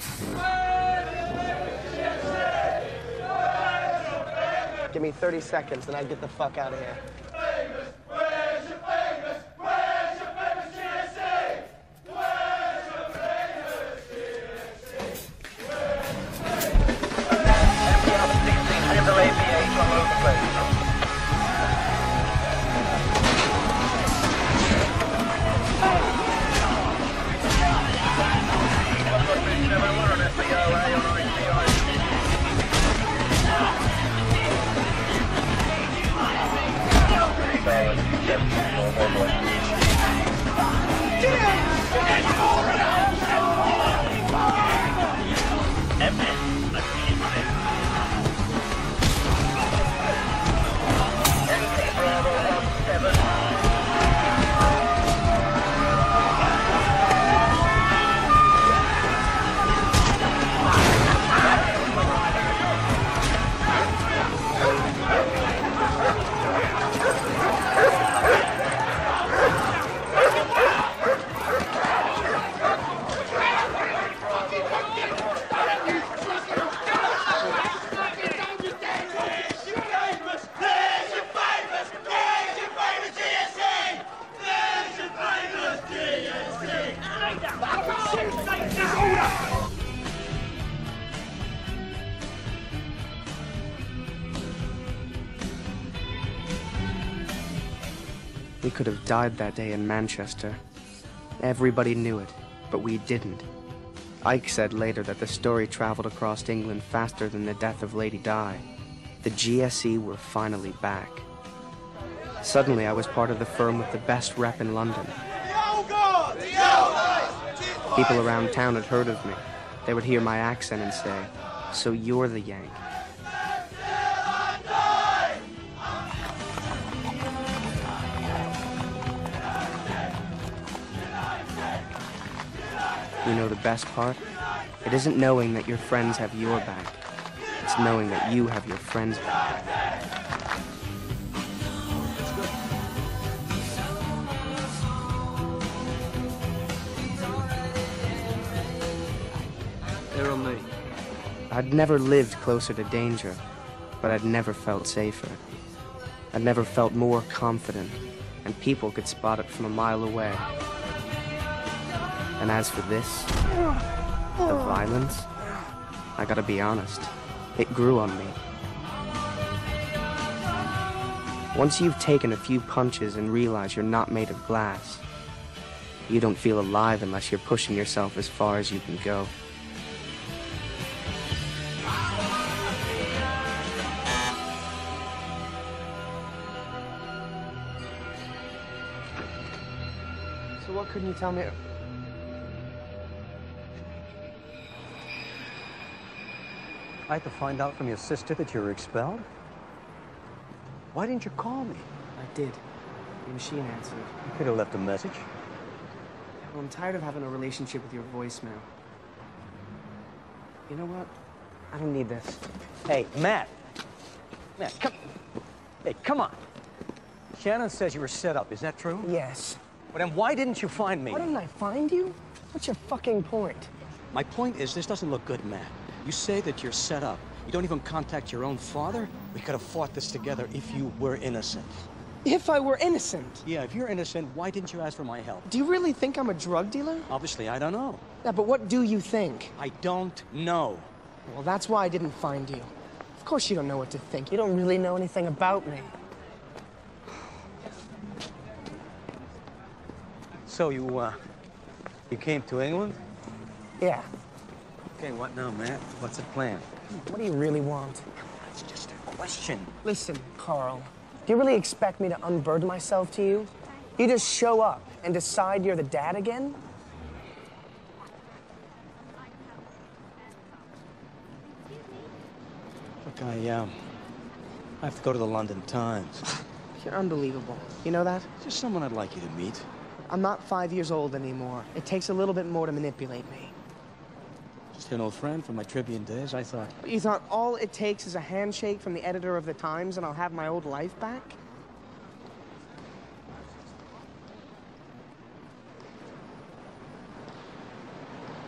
Give me 30 seconds and I'd get the fuck out of here. Died that day in Manchester. Everybody knew it, but we didn't. Ike said later that the story traveled across England faster than the death of Lady Di. The GSE were finally back. Suddenly, I was part of the firm with the best rep in London. People around town had heard of me. They would hear my accent and say, So you're the Yank. You know the best part? It isn't knowing that your friends have your back. It's knowing that you have your friends' back. They're on me. I'd never lived closer to danger, but I'd never felt safer. I'd never felt more confident, and people could spot it from a mile away. And as for this, the violence, I gotta be honest, it grew on me. Once you've taken a few punches and realize you're not made of glass, you don't feel alive unless you're pushing yourself as far as you can go. So what couldn't you tell me? I had to find out from your sister that you were expelled? Why didn't you call me? I did. The machine answered. You could have left a message. Well, I'm tired of having a relationship with your voicemail. You know what? I don't need this. Hey, Matt. Matt, come. Hey, come on. Shannon says you were set up. Is that true? Yes. Well, then why didn't you find me? Why didn't I find you? What's your fucking point? My point is, this doesn't look good, Matt. You say that you're set up. You don't even contact your own father? We could have fought this together if you were innocent. If I were innocent. Yeah, if you're innocent, why didn't you ask for my help? Do you really think I'm a drug dealer? Obviously, I don't know. Yeah, but what do you think? I don't know. Well, that's why I didn't find you. Of course you don't know what to think. You don't really know anything about me. So you, uh, you came to England? Yeah. Okay, what now, Matt? What's the plan? What do you really want? That's just a question. Listen, Carl. Do you really expect me to unburden myself to you? You just show up and decide you're the dad again? Look, I, um, I have to go to the London Times. You're unbelievable. You know that? Just someone I'd like you to meet. I'm not five years old anymore. It takes a little bit more to manipulate me. Just an old friend from my Tribune days. I thought, But you thought all it takes is a handshake from the editor of the Times and I'll have my old life back?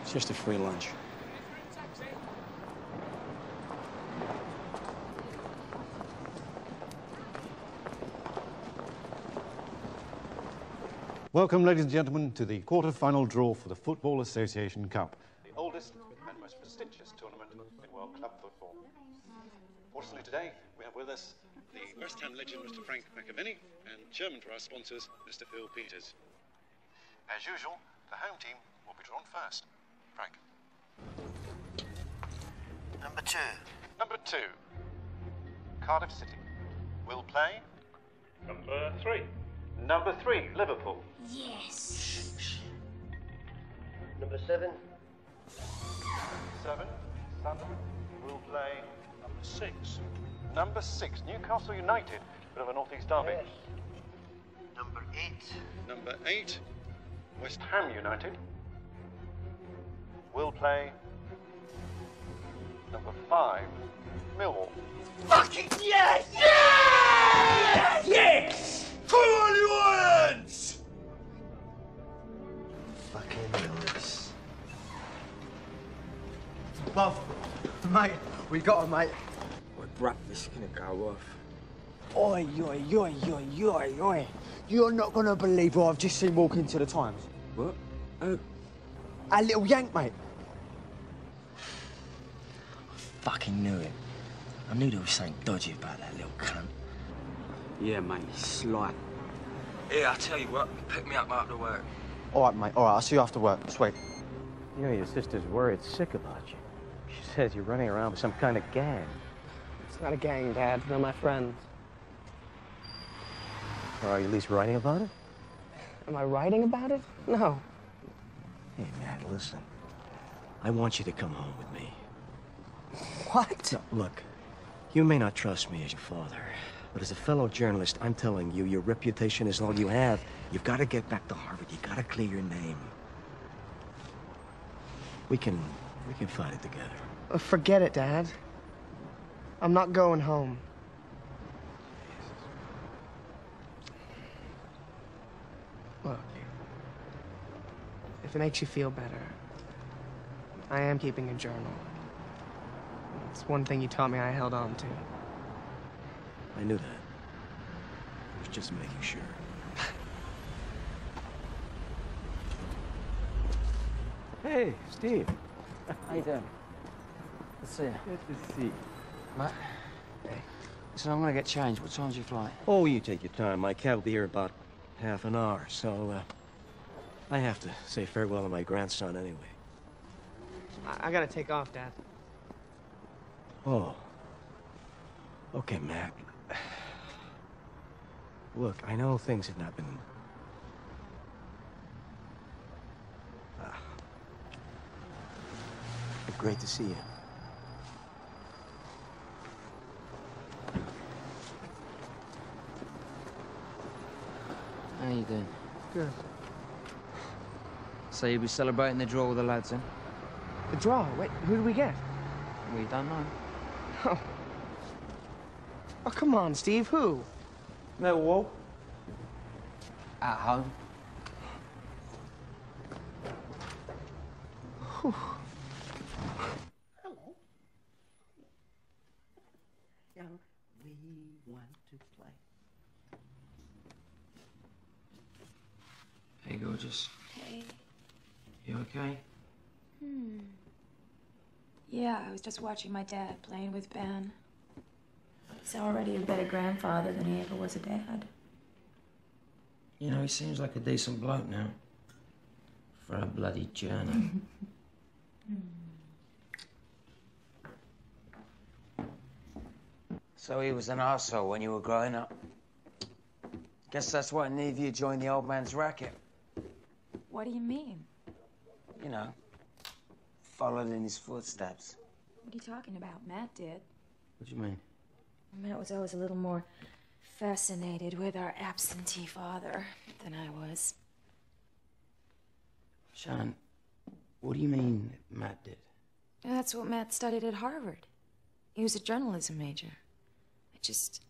it's just a free lunch. Welcome, ladies and gentlemen, to the quarter-final draw for the Football Association Cup, the oldest and most prestigious tournament in World Club football. Fortunately, today we have with us the West Ham legend, Mr. Frank McAvennie, and chairman for our sponsors, Mr. Phil Peters. As usual, the home team will be drawn first. Frank. Number two. Number two, Cardiff City. Will play. Number three. Number three, Liverpool. Yes. Number seven. Seven, Sunderland will play number six. Number six, Newcastle United, bit of a northeast derby. Number eight. Number eight, West Ham United will play number five, Millwall. Fucking yes! Yes! Yes! Come on, you Irons! Fucking Lewis. Bob, mate, we got him, mate. My breakfast's gonna go off. Oi, oi, oi, oi, oi, oi. You're not gonna believe what I've just seen walk into the Times. What? Oh. A little Yank, mate. I fucking knew it. I knew there was something dodgy about that little cunt. Yeah, mate, slight. Yeah, I tell you what, pick me up after work. All right, mate. All right, I'll see you after work. Sweet. You know, your sister's worried sick about you. She says you're running around with some kind of gang. It's not a gang, Dad. They're my friends. Or are you at least writing about it? Am I writing about it? No. Hey, Matt, listen. I want you to come home with me. What? No, look, you may not trust me as your father, but as a fellow journalist, I'm telling you, your reputation is all you have. You've got to get back to Harvard. You've got to clear your name. We can, we can fight it together. Uh, Forget it, Dad. I'm not going home. Look, if it makes you feel better, I am keeping a journal. It's one thing you taught me I held on to. I knew that. I was just making sure. Hey, Steve. How you doing? Let's see. Good to see. Matt. Hey. So I'm gonna get changed. What time's your flight? Oh, you take your time. My cab will be here about half an hour, so uh, I have to say farewell to my grandson anyway. I, I gotta take off, Dad. Oh. Okay, Mac. Look, I know things have not been. Ah. But great to see you. How you doing? Good. So you'll be celebrating the draw with the lads, then? The draw? Wait, who do we get? We don't know. Oh. Oh, come on, Steve. Who? Millwall. At home. Whew. Now we want to play. Hey, gorgeous. Hey. You okay? Hmm. Yeah, I was just watching my dad playing with Ben. He's already a better grandfather than he ever was a dad. You know, he seems like a decent bloke now. For a bloody journal. so he was an arsehole when you were growing up. Guess that's why neither of you joined the old man's racket. What do you mean? You know, followed in his footsteps. What are you talking about? Matt did. What do you mean? Matt was always a little more fascinated with our absentee father than I was. Sean, what do you mean Matt did? That's what Matt studied at Harvard. He was a journalism major. I just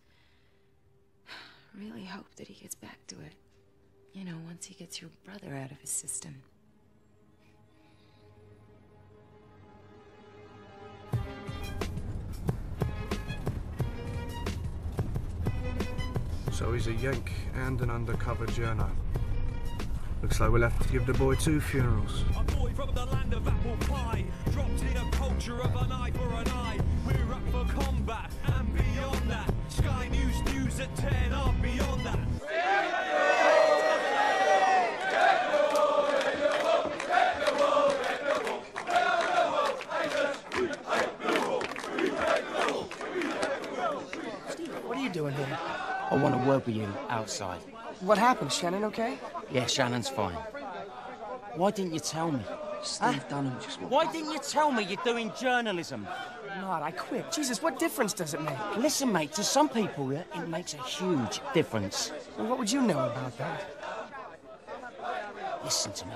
really hope that he gets back to it. You know, once he gets your brother out of his system. So he's a Yank and an undercover journo. Looks like we'll have to give the boy two funerals. A boy from the land of apple pie, dropped in a culture of an eye for an eye. We're up for combat and beyond that. Sky News News at 10 are beyond that. What are you doing here? I want to work with you outside. What happened? Shannon okay? Yeah, Shannon's fine. Why didn't you tell me? Steve ah. Dunham just Why didn't you tell me you're doing journalism? Not, I quit. Jesus, what difference does it make? Listen, mate, to some people, it makes a huge difference. Well, what would you know about that? Listen to me.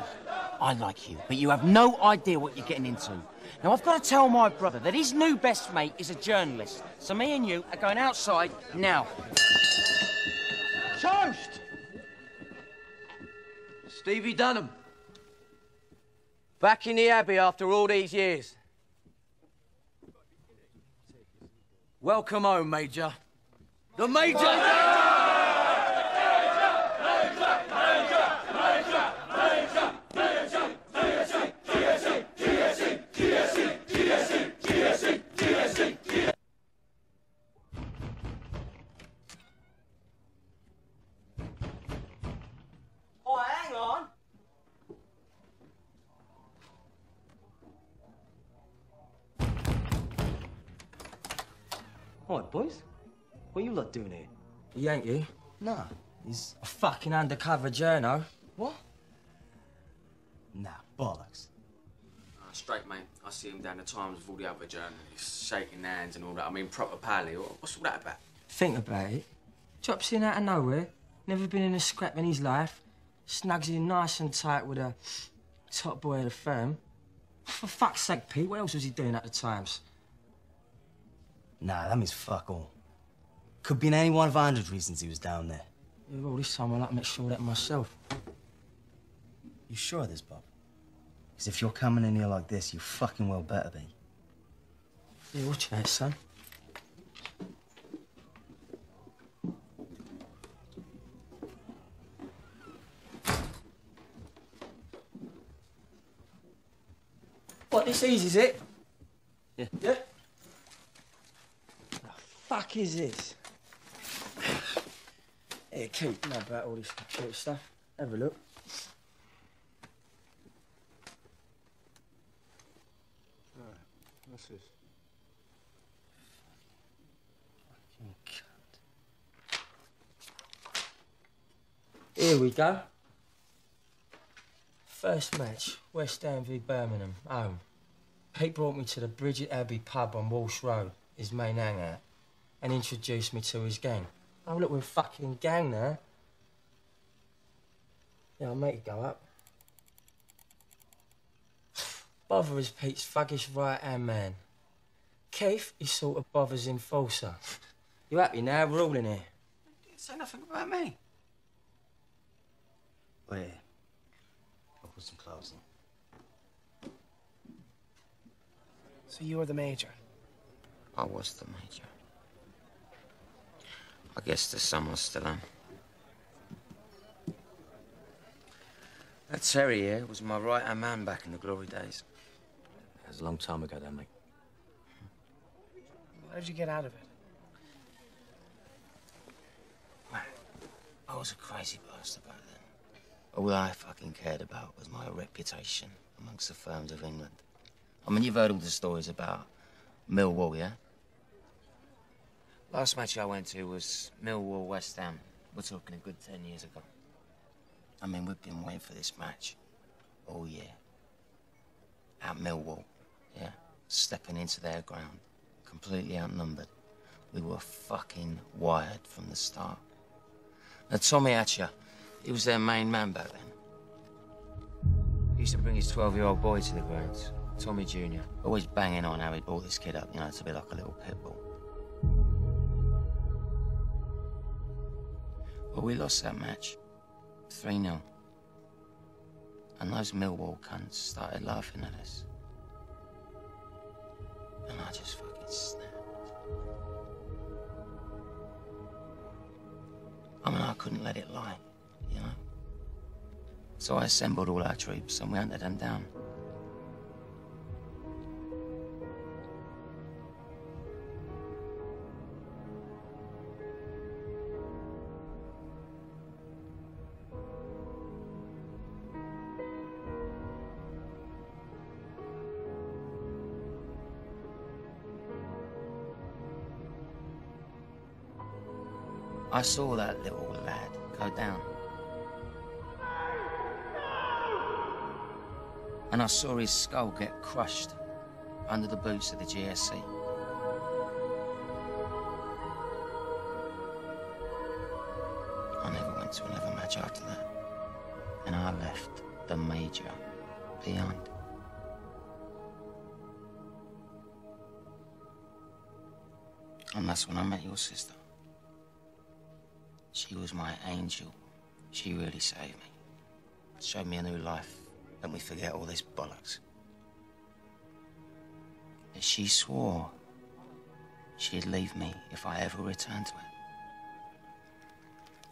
I like you, but you have no idea what you're getting into. Now, I've got to tell my brother that his new best mate is a journalist. So me and you are going outside now. Toast! Stevie Dunham. Back in the Abbey after all these years. Welcome home, Major. The Major! Oh, hang on. Alright, boys. What you lot doing here? He ain't you? Nah. He's a fucking undercover journo. What? Nah, bollocks. Uh, straight, mate. I see him down the Times with all the other journalists, shaking hands and all that. I mean, proper pally. What's all that about? Think about it. Drops in out of nowhere. Never been in a scrap in his life. Snugs in nice and tight with a top boy of the firm. For fuck's sake, Pete, what else was he doing at the Times? Nah, that means fuck all. Could be any one of a hundred reasons he was down there. Yeah, well, this time I'll like to make sure of that myself. You sure of this, Bob? Because if you're coming in here like this, you fucking well better be. Yeah, watch out, son. What, this is it? Yeah. Yeah? The fuck is this? Here, keep. Know about all this computer stuff. Have a look. What's this? Here we go. First match, West Ham v Birmingham, home. Pete brought me to the Bridget Abbey pub on Walsh Road, his main hangout, and introduced me to his gang. Oh, look, we're fucking gang now. Yeah, I'll make it go up. Bovver is Pete's fuggish right-hand man. Keith is sort of Bovver's enforcer. You happy now? We're all in here. Say nothing about me. Wait. I'll put some clothes on. So you were the major. I was the major. I guess the sun was still on. That Terry here was my right-hand man back in the glory days. That was a long time ago, then, mate. How did you get out of it? I was a crazy bastard back then. All I fucking cared about was my reputation amongst the firms of England. I mean, you've heard all the stories about Millwall, yeah? Last match I went to was Millwall West Ham. We're talking a good ten years ago. I mean, we've been waiting for this match all year. At Millwall, yeah? Stepping into their ground, completely outnumbered. We were fucking wired from the start. Now, Tommy Hatcher, he was their main man back then. He used to bring his 12 year old boy to the grounds, Tommy Jr., always banging on how he'd brought this kid up, you know, to be like a little pit bull. Well, we lost that match 3 0. And those Millwall cunts started laughing at us. And I just fucking snapped. I mean, I couldn't let it lie, you know? So I assembled all our troops and we hunted them down. I saw that little lad go down. And I saw his skull get crushed under the boots of the GSE. I never went to another match after that. And I left the major behind. And that's when I met your sister. She was my angel. She really saved me. Showed me a new life. Let me forget all this bollocks. And she swore she'd leave me if I ever returned to it.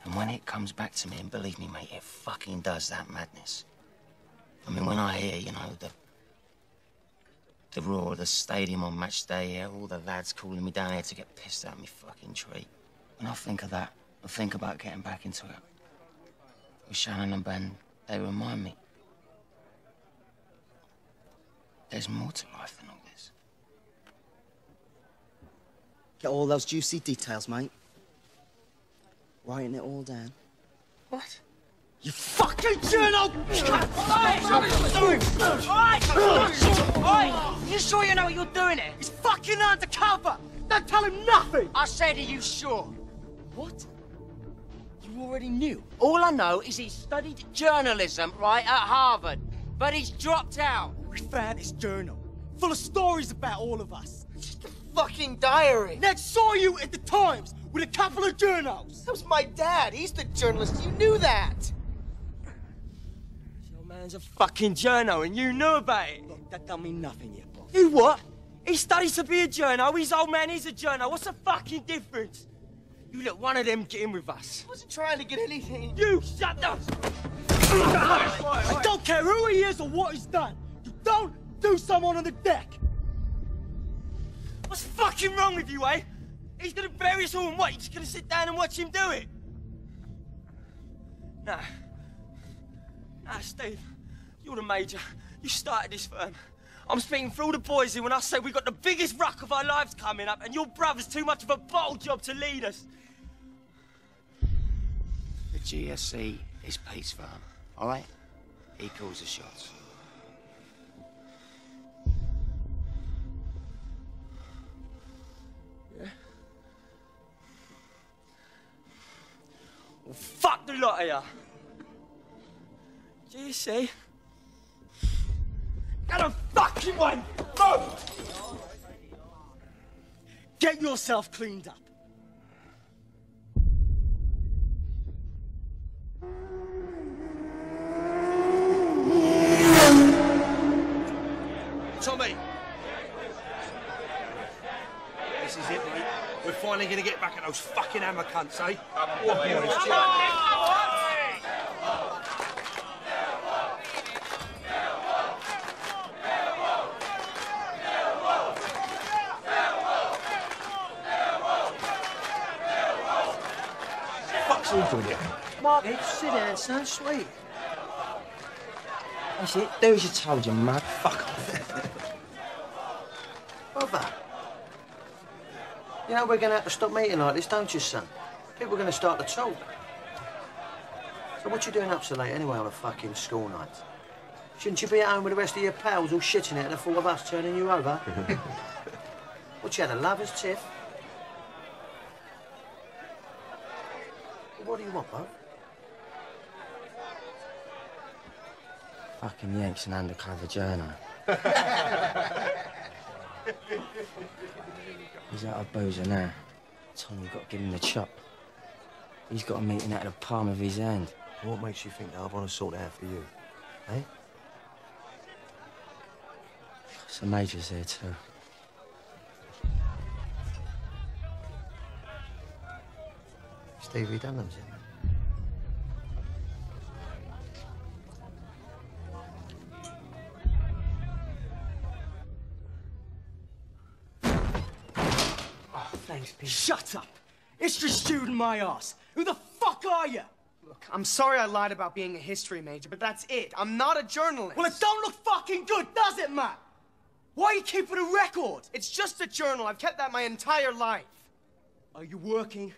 And when it comes back to me, and believe me, mate, it fucking does that madness. I mean, when I hear, you know, the the roar of the stadium on match day, all the lads calling me down here to get pissed out of me fucking tree. When I think of that, I think about getting back into it. With Shannon and Ben, they remind me. There's more to life than all this. Get all those juicy details, mate. Writing it all down. What? You fucking journal! Oi! You sure you know what you're doing here? He's fucking undercover! Don't tell him nothing! I said, are you sure? What? You already knew? All I know is he studied journalism, right, at Harvard. But he's dropped out. We found his journal, full of stories about all of us. Just a fucking diary. Ned saw you at the Times with a couple of journals. That was my dad. He's the journalist. You knew that. Your man's a fucking journal and you knew about it. Look, that don't mean nothing yet, boss. You what? He studies to be a journal. His old man is a journal. What's the fucking difference? You let one of them get in with us. I wasn't trying to get anything. You shut up! I don't care who he is or what he's done. You don't do someone on the deck. What's fucking wrong with you, eh? He's gonna bury us all and what? You're just gonna sit down and watch him do it? Nah. Nah, Steve. You're the major. You started this firm. I'm speaking for all the boys here when I say we've got the biggest ruck of our lives coming up, and your brother's too much of a bottle job to lead us. GSE is Pete's firm, all right? He calls the shots. Well, fuck the lot of ya. GSE. Get a fucking one! Move! Get yourself cleaned up. Tommy! This is it, mate. We're finally gonna get back at those fucking hammer cunts, eh? What boys? Fuck's he doing here? Mark, sit down, son. Sweet. That's it. Do as you told you, mug. Fuck off. Brother. You know we're going to have to stop meeting like this, don't you, son? People are going to start to talk. So what you doing up so late anyway on a fucking school night? Shouldn't you be at home with the rest of your pals all shitting it at the thought of us turning you over? what, you had a lover's tiff? What do you want, bub? Fucking Yanks and undercover journal. He's out of boozer now. Tommy got to give him the chop. He's got a meeting out of the palm of his hand. What makes you think that I want to sort it out for you? Eh? Some Major's there too. Stevie Dunham's in. Oh, Pete. Shut up! It's just shooting my ass. Who the fuck are you? Look, I'm sorry I lied about being a history major, but that's it. I'm not a journalist. Well, it don't look fucking good, does it, Matt? Why are you keeping a record? It's just a journal. I've kept that my entire life. Are you working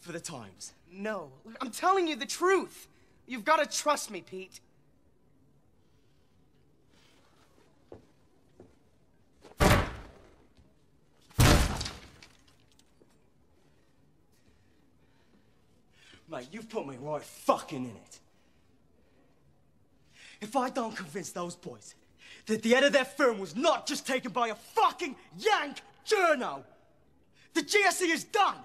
for the Times? No, look, I'm telling you the truth. You've got to trust me, Pete. Mate, you've put me right fucking in it. If I don't convince those boys that the head of their firm was not just taken by a fucking Yank journo, the GSE is done.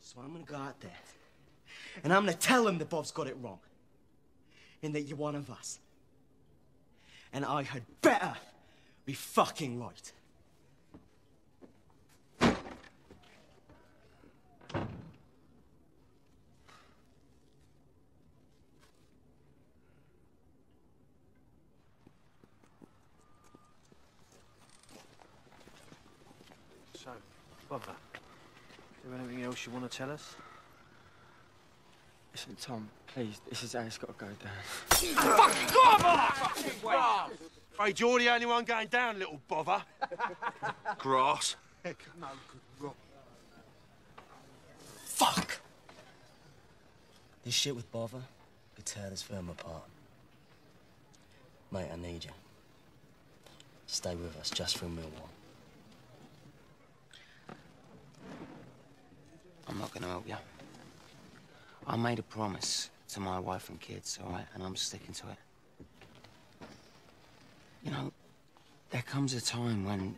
So I'm gonna go out there and I'm gonna tell them that Bob's got it wrong and that you're one of us. And I had better be fucking right. So, Bovver, is there anything else you want to tell us? Listen, Tom, please, this is how it's got to go down. Fucking come on! Afraid you're the only one going down, little Bovver. Grass. Heck, no good rot. Fuck! This shit with Bovver could tear this firm apart. Mate, I need you. Stay with us just through Millwall. I'm not gonna help you. I made a promise to my wife and kids, all right, and I'm sticking to it. You know, there comes a time when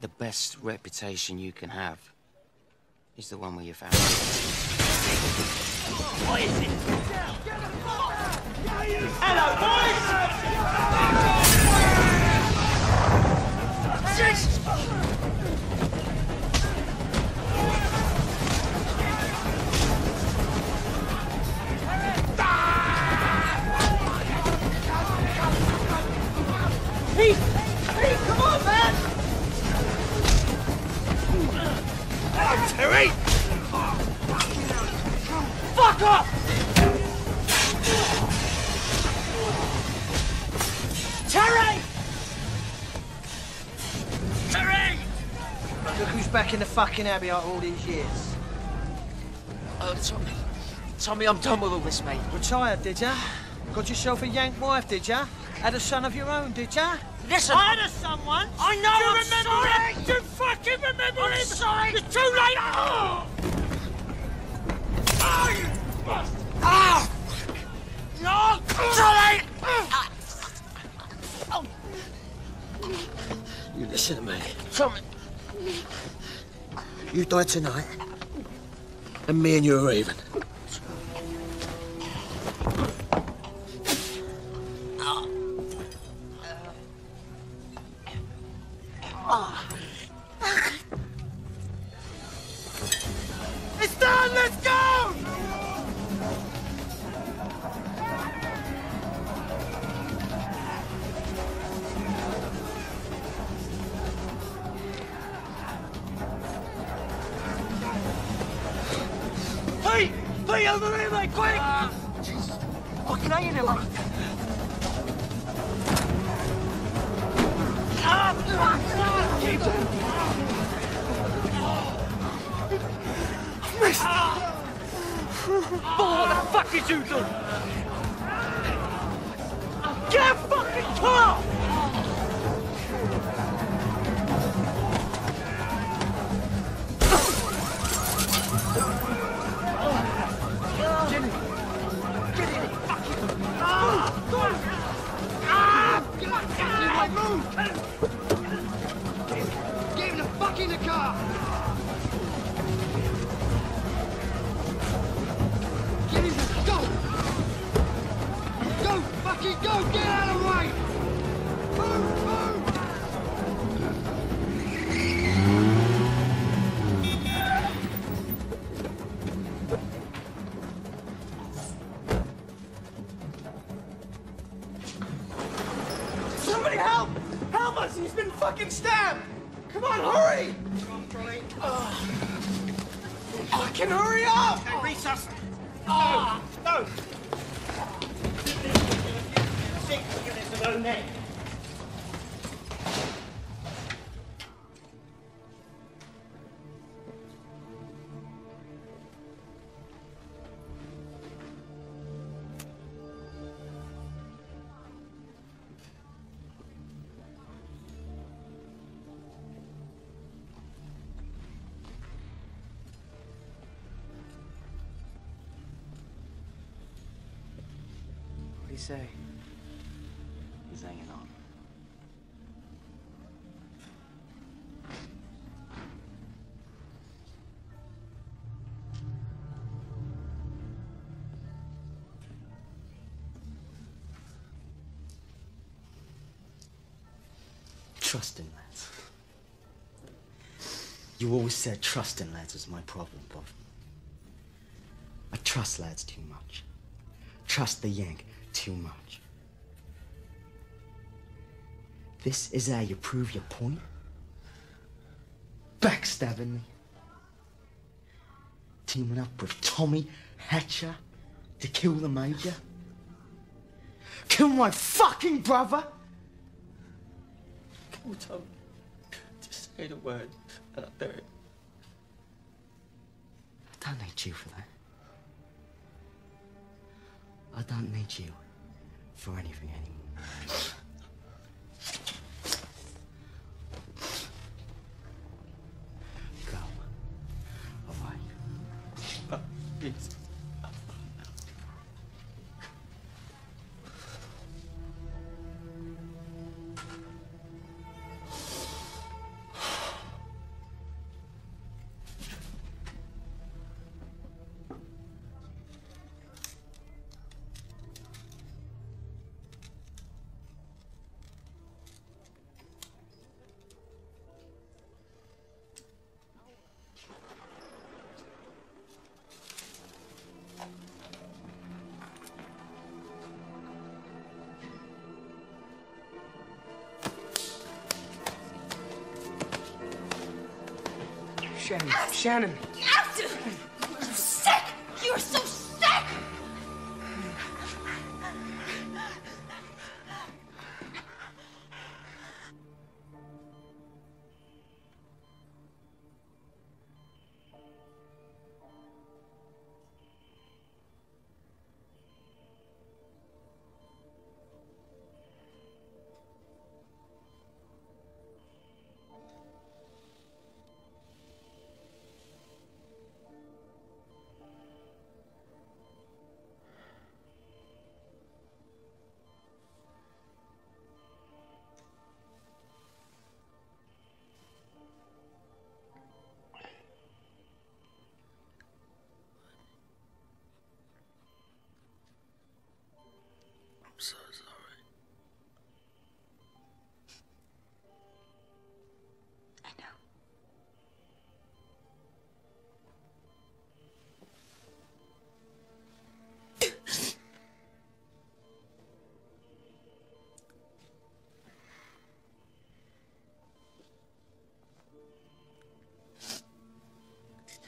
the best reputation you can have is the one where you're found. What is it? Hello, boys! Jesus! Pete! Pete, come on, man! Hello, Terry! Fuck up! Terry! Terry! Look who's back in the fucking abbey after all these years. Oh, Tommy. Tommy, I'm done with all this, mate. Retired, did ya? Got yourself a yank wife, did ya? Had a son of your own, did ya? Listen. I had a son. I know, Do you I'm remember sorry. him? Do you fucking remember I'm him? sorry. It's too late. Oh! Oh, you bastard! Ah! No! Tommy! Oh. You listen to me. Tommy! You die tonight, and me and you are even. Trust in lads. You always said trust in lads was my problem, Bob. I trust lads too much. Trust the Yank too much. This is how you prove your point? Backstabbing me. Teaming up with Tommy Hatcher to kill the Major. Kill my fucking brother! Paul told to say the word and I'll do it. I don't need you for that. I don't need you for anything anymore. Shannon, Shannon. So sorry. I know.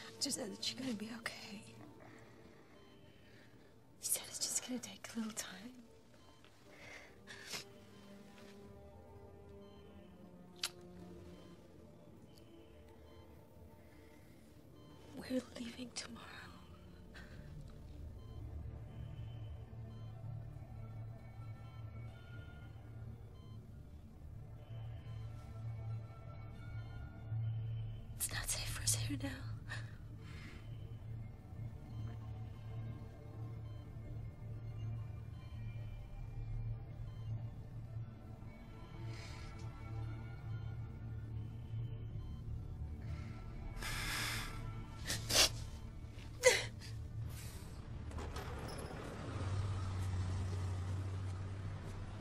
Doctor said that you're gonna be okay. He said it's just gonna take a little time. Safe for us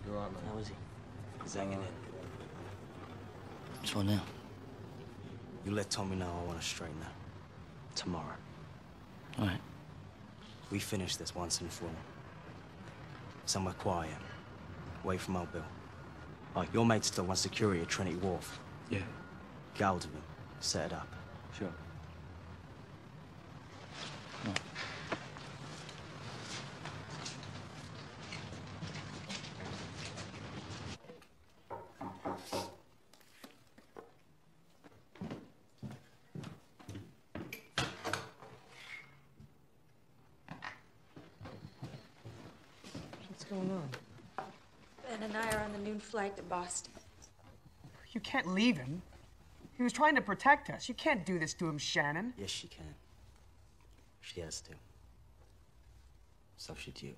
here now. Man. How is he? He's hanging in. one now? You let Tommy know I want to straighten out. Tomorrow. All right. We finish this once and for all. Somewhere quiet. Away from Mobile. Oh, your mate still wants security at Trinity Wharf. Yeah. Get hold of him. Set it up. Sure. What's going on? Ben and I are on the noon flight to Boston. You can't leave him. He was trying to protect us. You can't do this to him, Shannon. Yes, she can. She has to. So should you.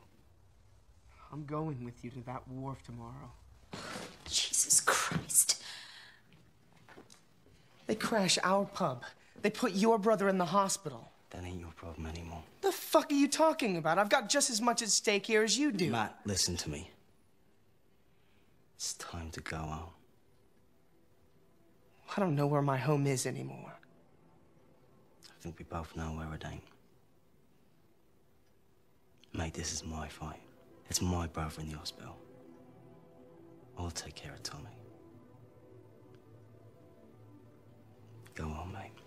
I'm going with you to that wharf tomorrow. Jesus Christ. They crash our pub. They put your brother in the hospital. That ain't your problem anymore. The fuck are you talking about? I've got just as much at stake here as you do. Matt, listen to me. It's time to go home. I don't know where my home is anymore. I think we both know where it ain't. Mate, this is my fight. It's my brother in the hospital. I'll take care of Tommy. Go on, mate.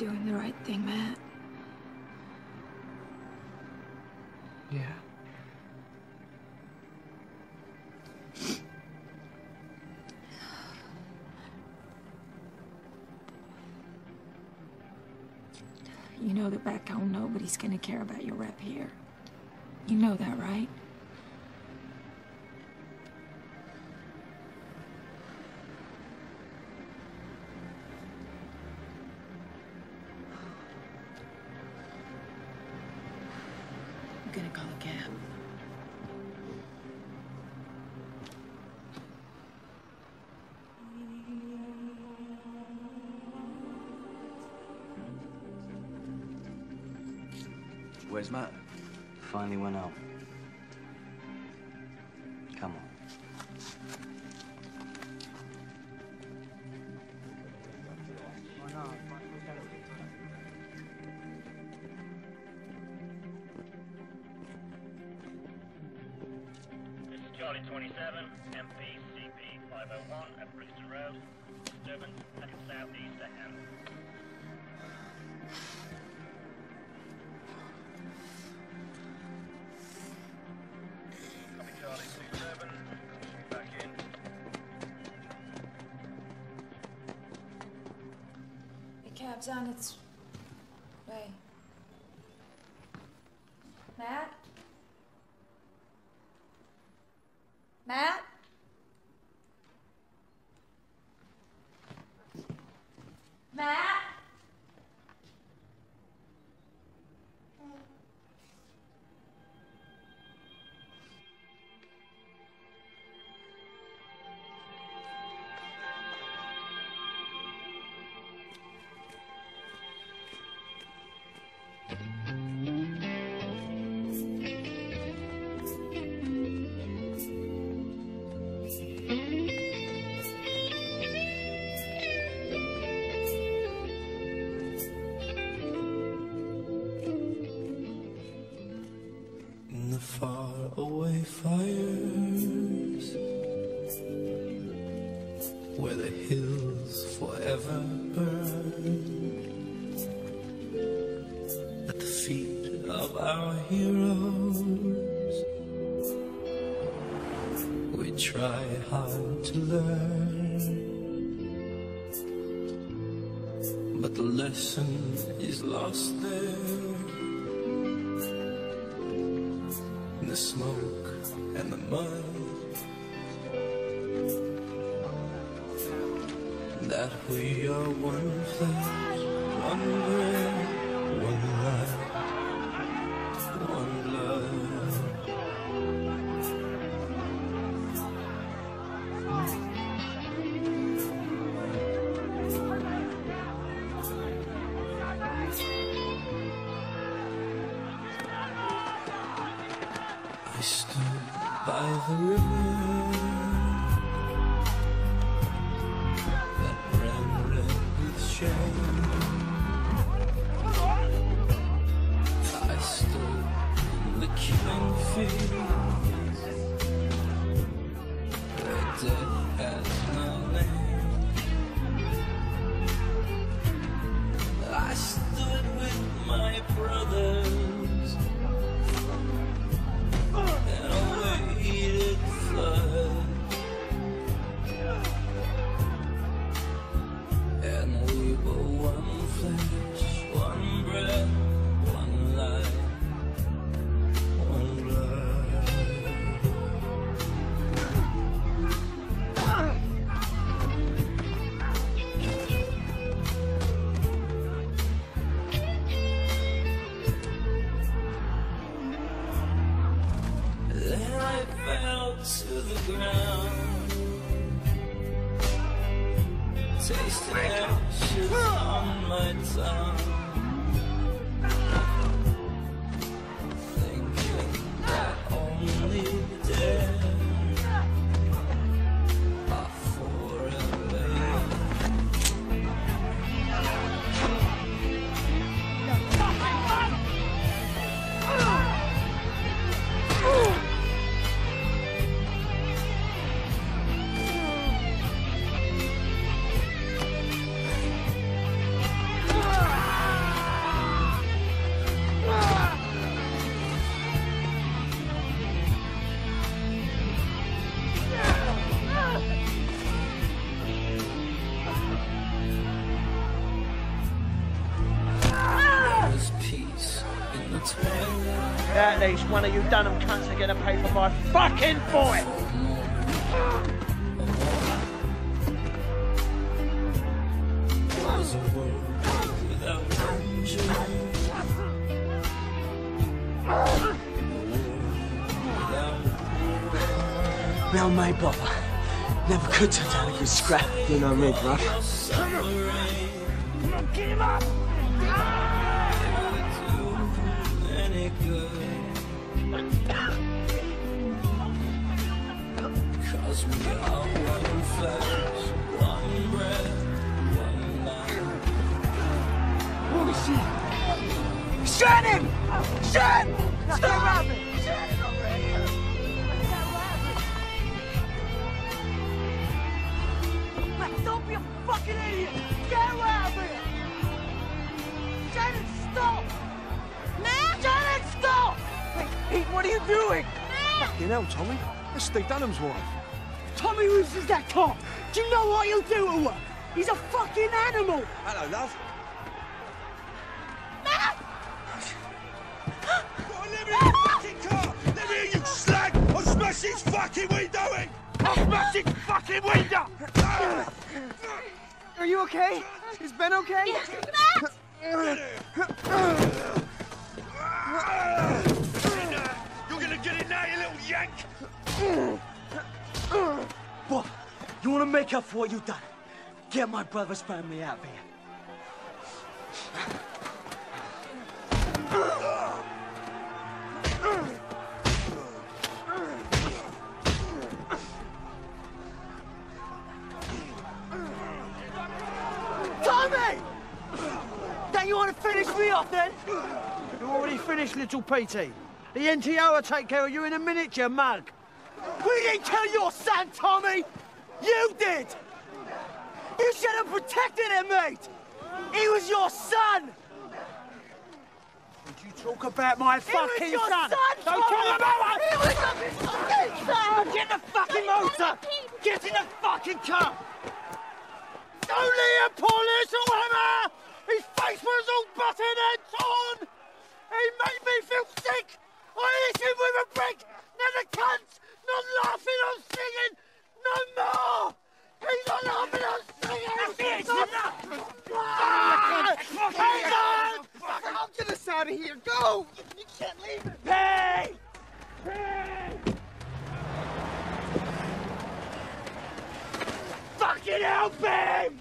doing the right thing, Matt. Yeah. You know that back home nobody's gonna care about your rep here. You know that, right? straps it's Lesson is lost there. In the smoke and the mud. That we are one flesh, one bread, the one of you Dunham cunts are gonna pay for my fucking boy! was a world without danger. Well made, brother. Never could turn down a good scrap. You know me, bruv. Get him up! Any good. Cause we are him! Shoot! Stop rapping! Pete, what are you doing? Ah. Fucking hell, Tommy. That's Steve Dunham's wife. Tommy Roos is that cop! Do you know what he'll do to her? He's a fucking animal! Hello, love. Ah. Let me fucking car! Let me in, you slag! I'll smash his fucking window in! I'll smash his fucking window! Ah. Are you okay? Is Ben okay? You're gonna get it now, you little yank! Bob, you want to make up for what you've done? Get my brother's family out of here. Tommy! Don't you want to finish me off then? You already finished, little Petey. The NTO will take care of you in a minute, you mug. We didn't kill your son, Tommy! You did! You should have protected him, mate! He was your son! Did you talk about my He was fucking your son? son, Don't Tommy! talk about He was your fucking son! Get in the fucking motor! Get in the fucking car! Don't let him police or whatever! He papers all button and torn! He made me feel sick! I hit him with a brick! Now the cunt's not laughing or singing no more! He's not laughing or singing! That's it, it's enough! Ah! Hang on! Fuck, I'll get us out of here! Go! You can't leave it! Pay! Pay! Fucking help him!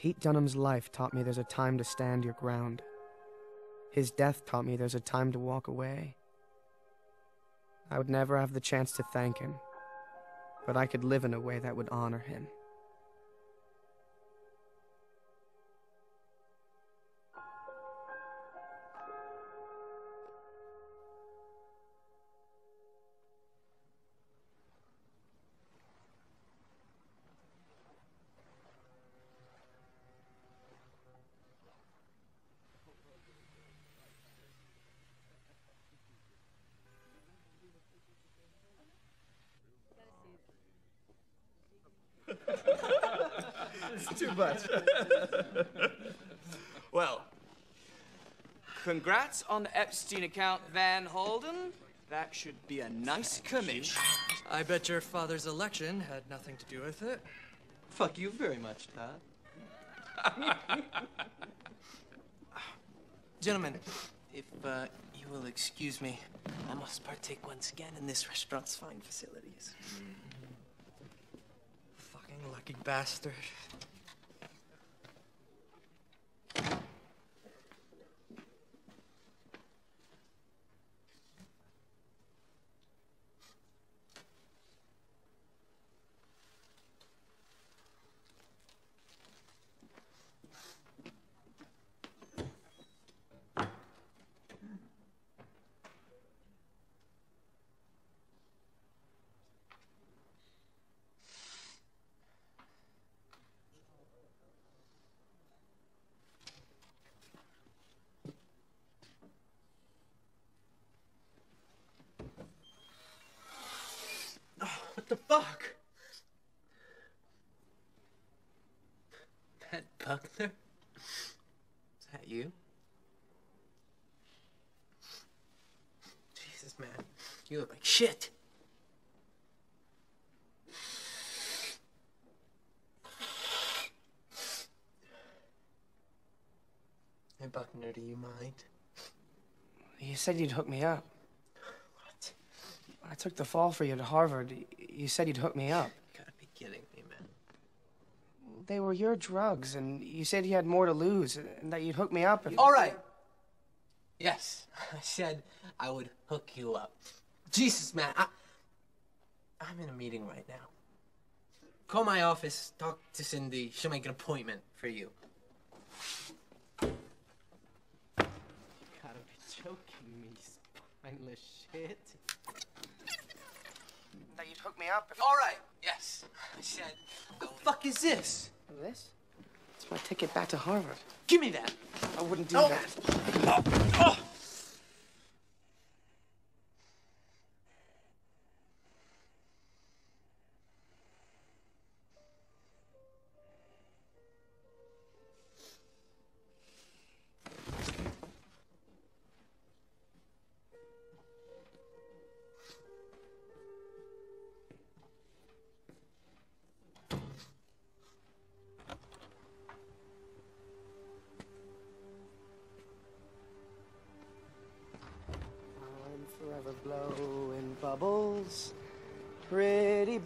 Pete Dunham's life taught me there's a time to stand your ground. His death taught me there's a time to walk away. I would never have the chance to thank him, but I could live in a way that would honor him. Much. well, congrats on the Epstein account, Van Holden. That should be a nice commission. I bet your father's election had nothing to do with it. Fuck you very much, Dad. Gentlemen, if uh, you will excuse me, I must partake once again in this restaurant's fine facilities. Fucking lucky bastard. What the fuck? Matt Buckner? Is that you? Jesus, man. You look like shit. Hey, Buckner, do you mind? You said you'd hook me up. What? I took the fall for you to Harvard. You said you'd hook me up. You Gotta be kidding. They were your drugs, and you said you had more to lose, and that you'd hook me up if. All right. Yes, I said I would hook you up. Jesus, man, I, I'm in a meeting right now. Call my office, talk to Cindy. She'll make an appointment for you. Gotta be joking me, spineless shit. That you'd hook me up if. All right. Yes, I said. What the fuck is this? This? It's my ticket back to Harvard. Give me that. I wouldn't do Oh. that.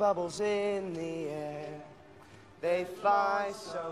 bubbles in the air. They fly so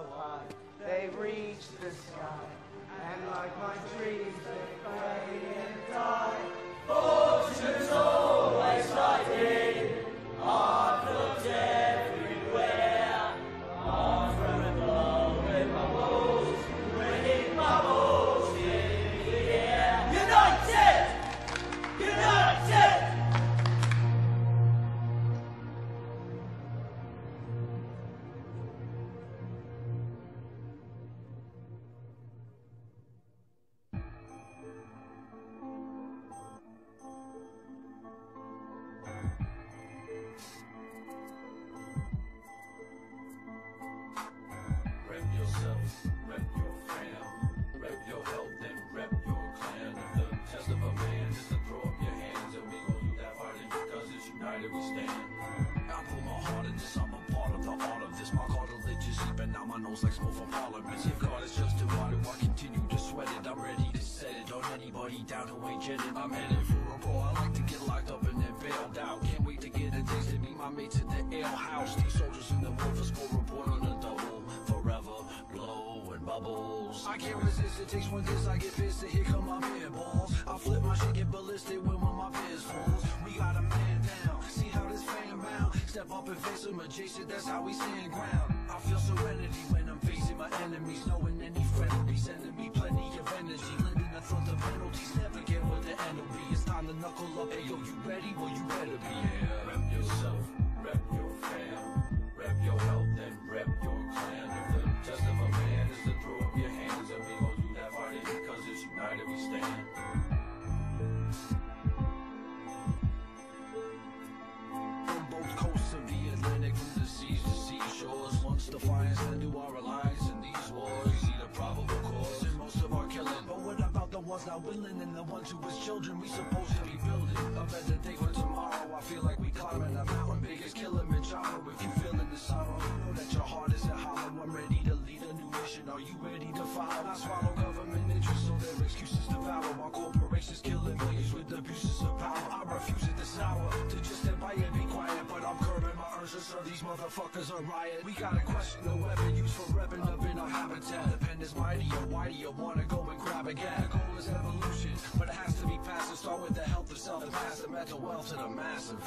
I swallow government interest so their excuses devour While corporations killing millions with abuses of power. I refuse at this hour to just sit by and be quiet But I'm curbing my urges, to serve these motherfuckers a riot. We gotta question the weapon used for repping up in our habitat. The pen is mightier, why do you wanna go and grab a gag? The goal is evolution, but it has to be passive Start with the health of self and pass the mental wealth to the massive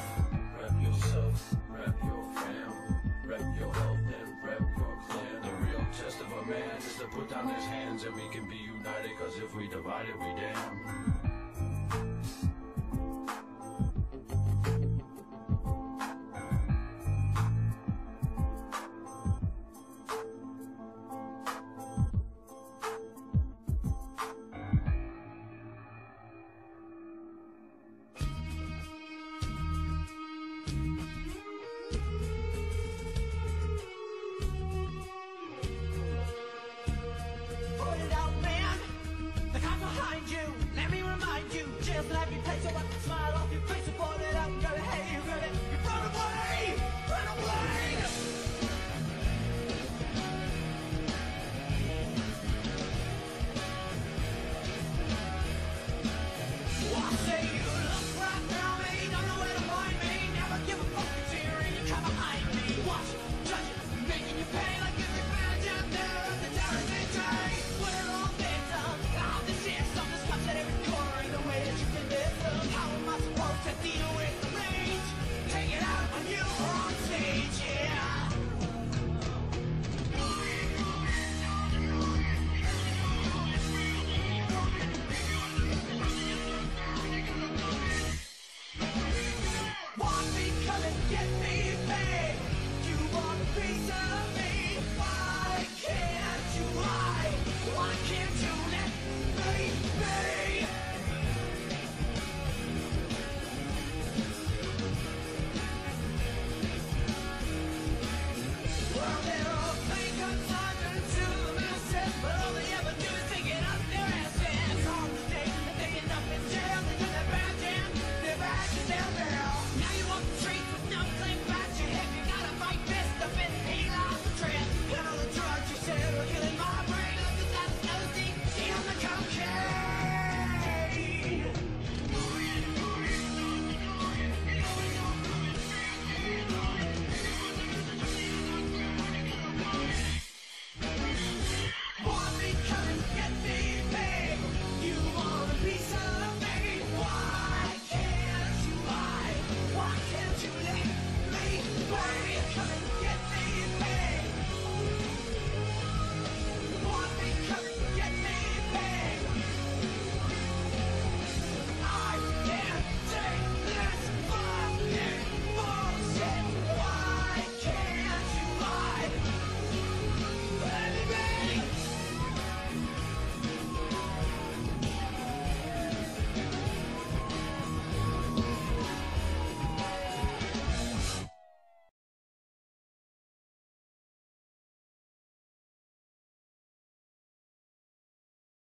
Rep yourself, rep your fam, rep your health and rep your the real test of a man is to put down his hands and we can be united, cause if we divide it, we damn.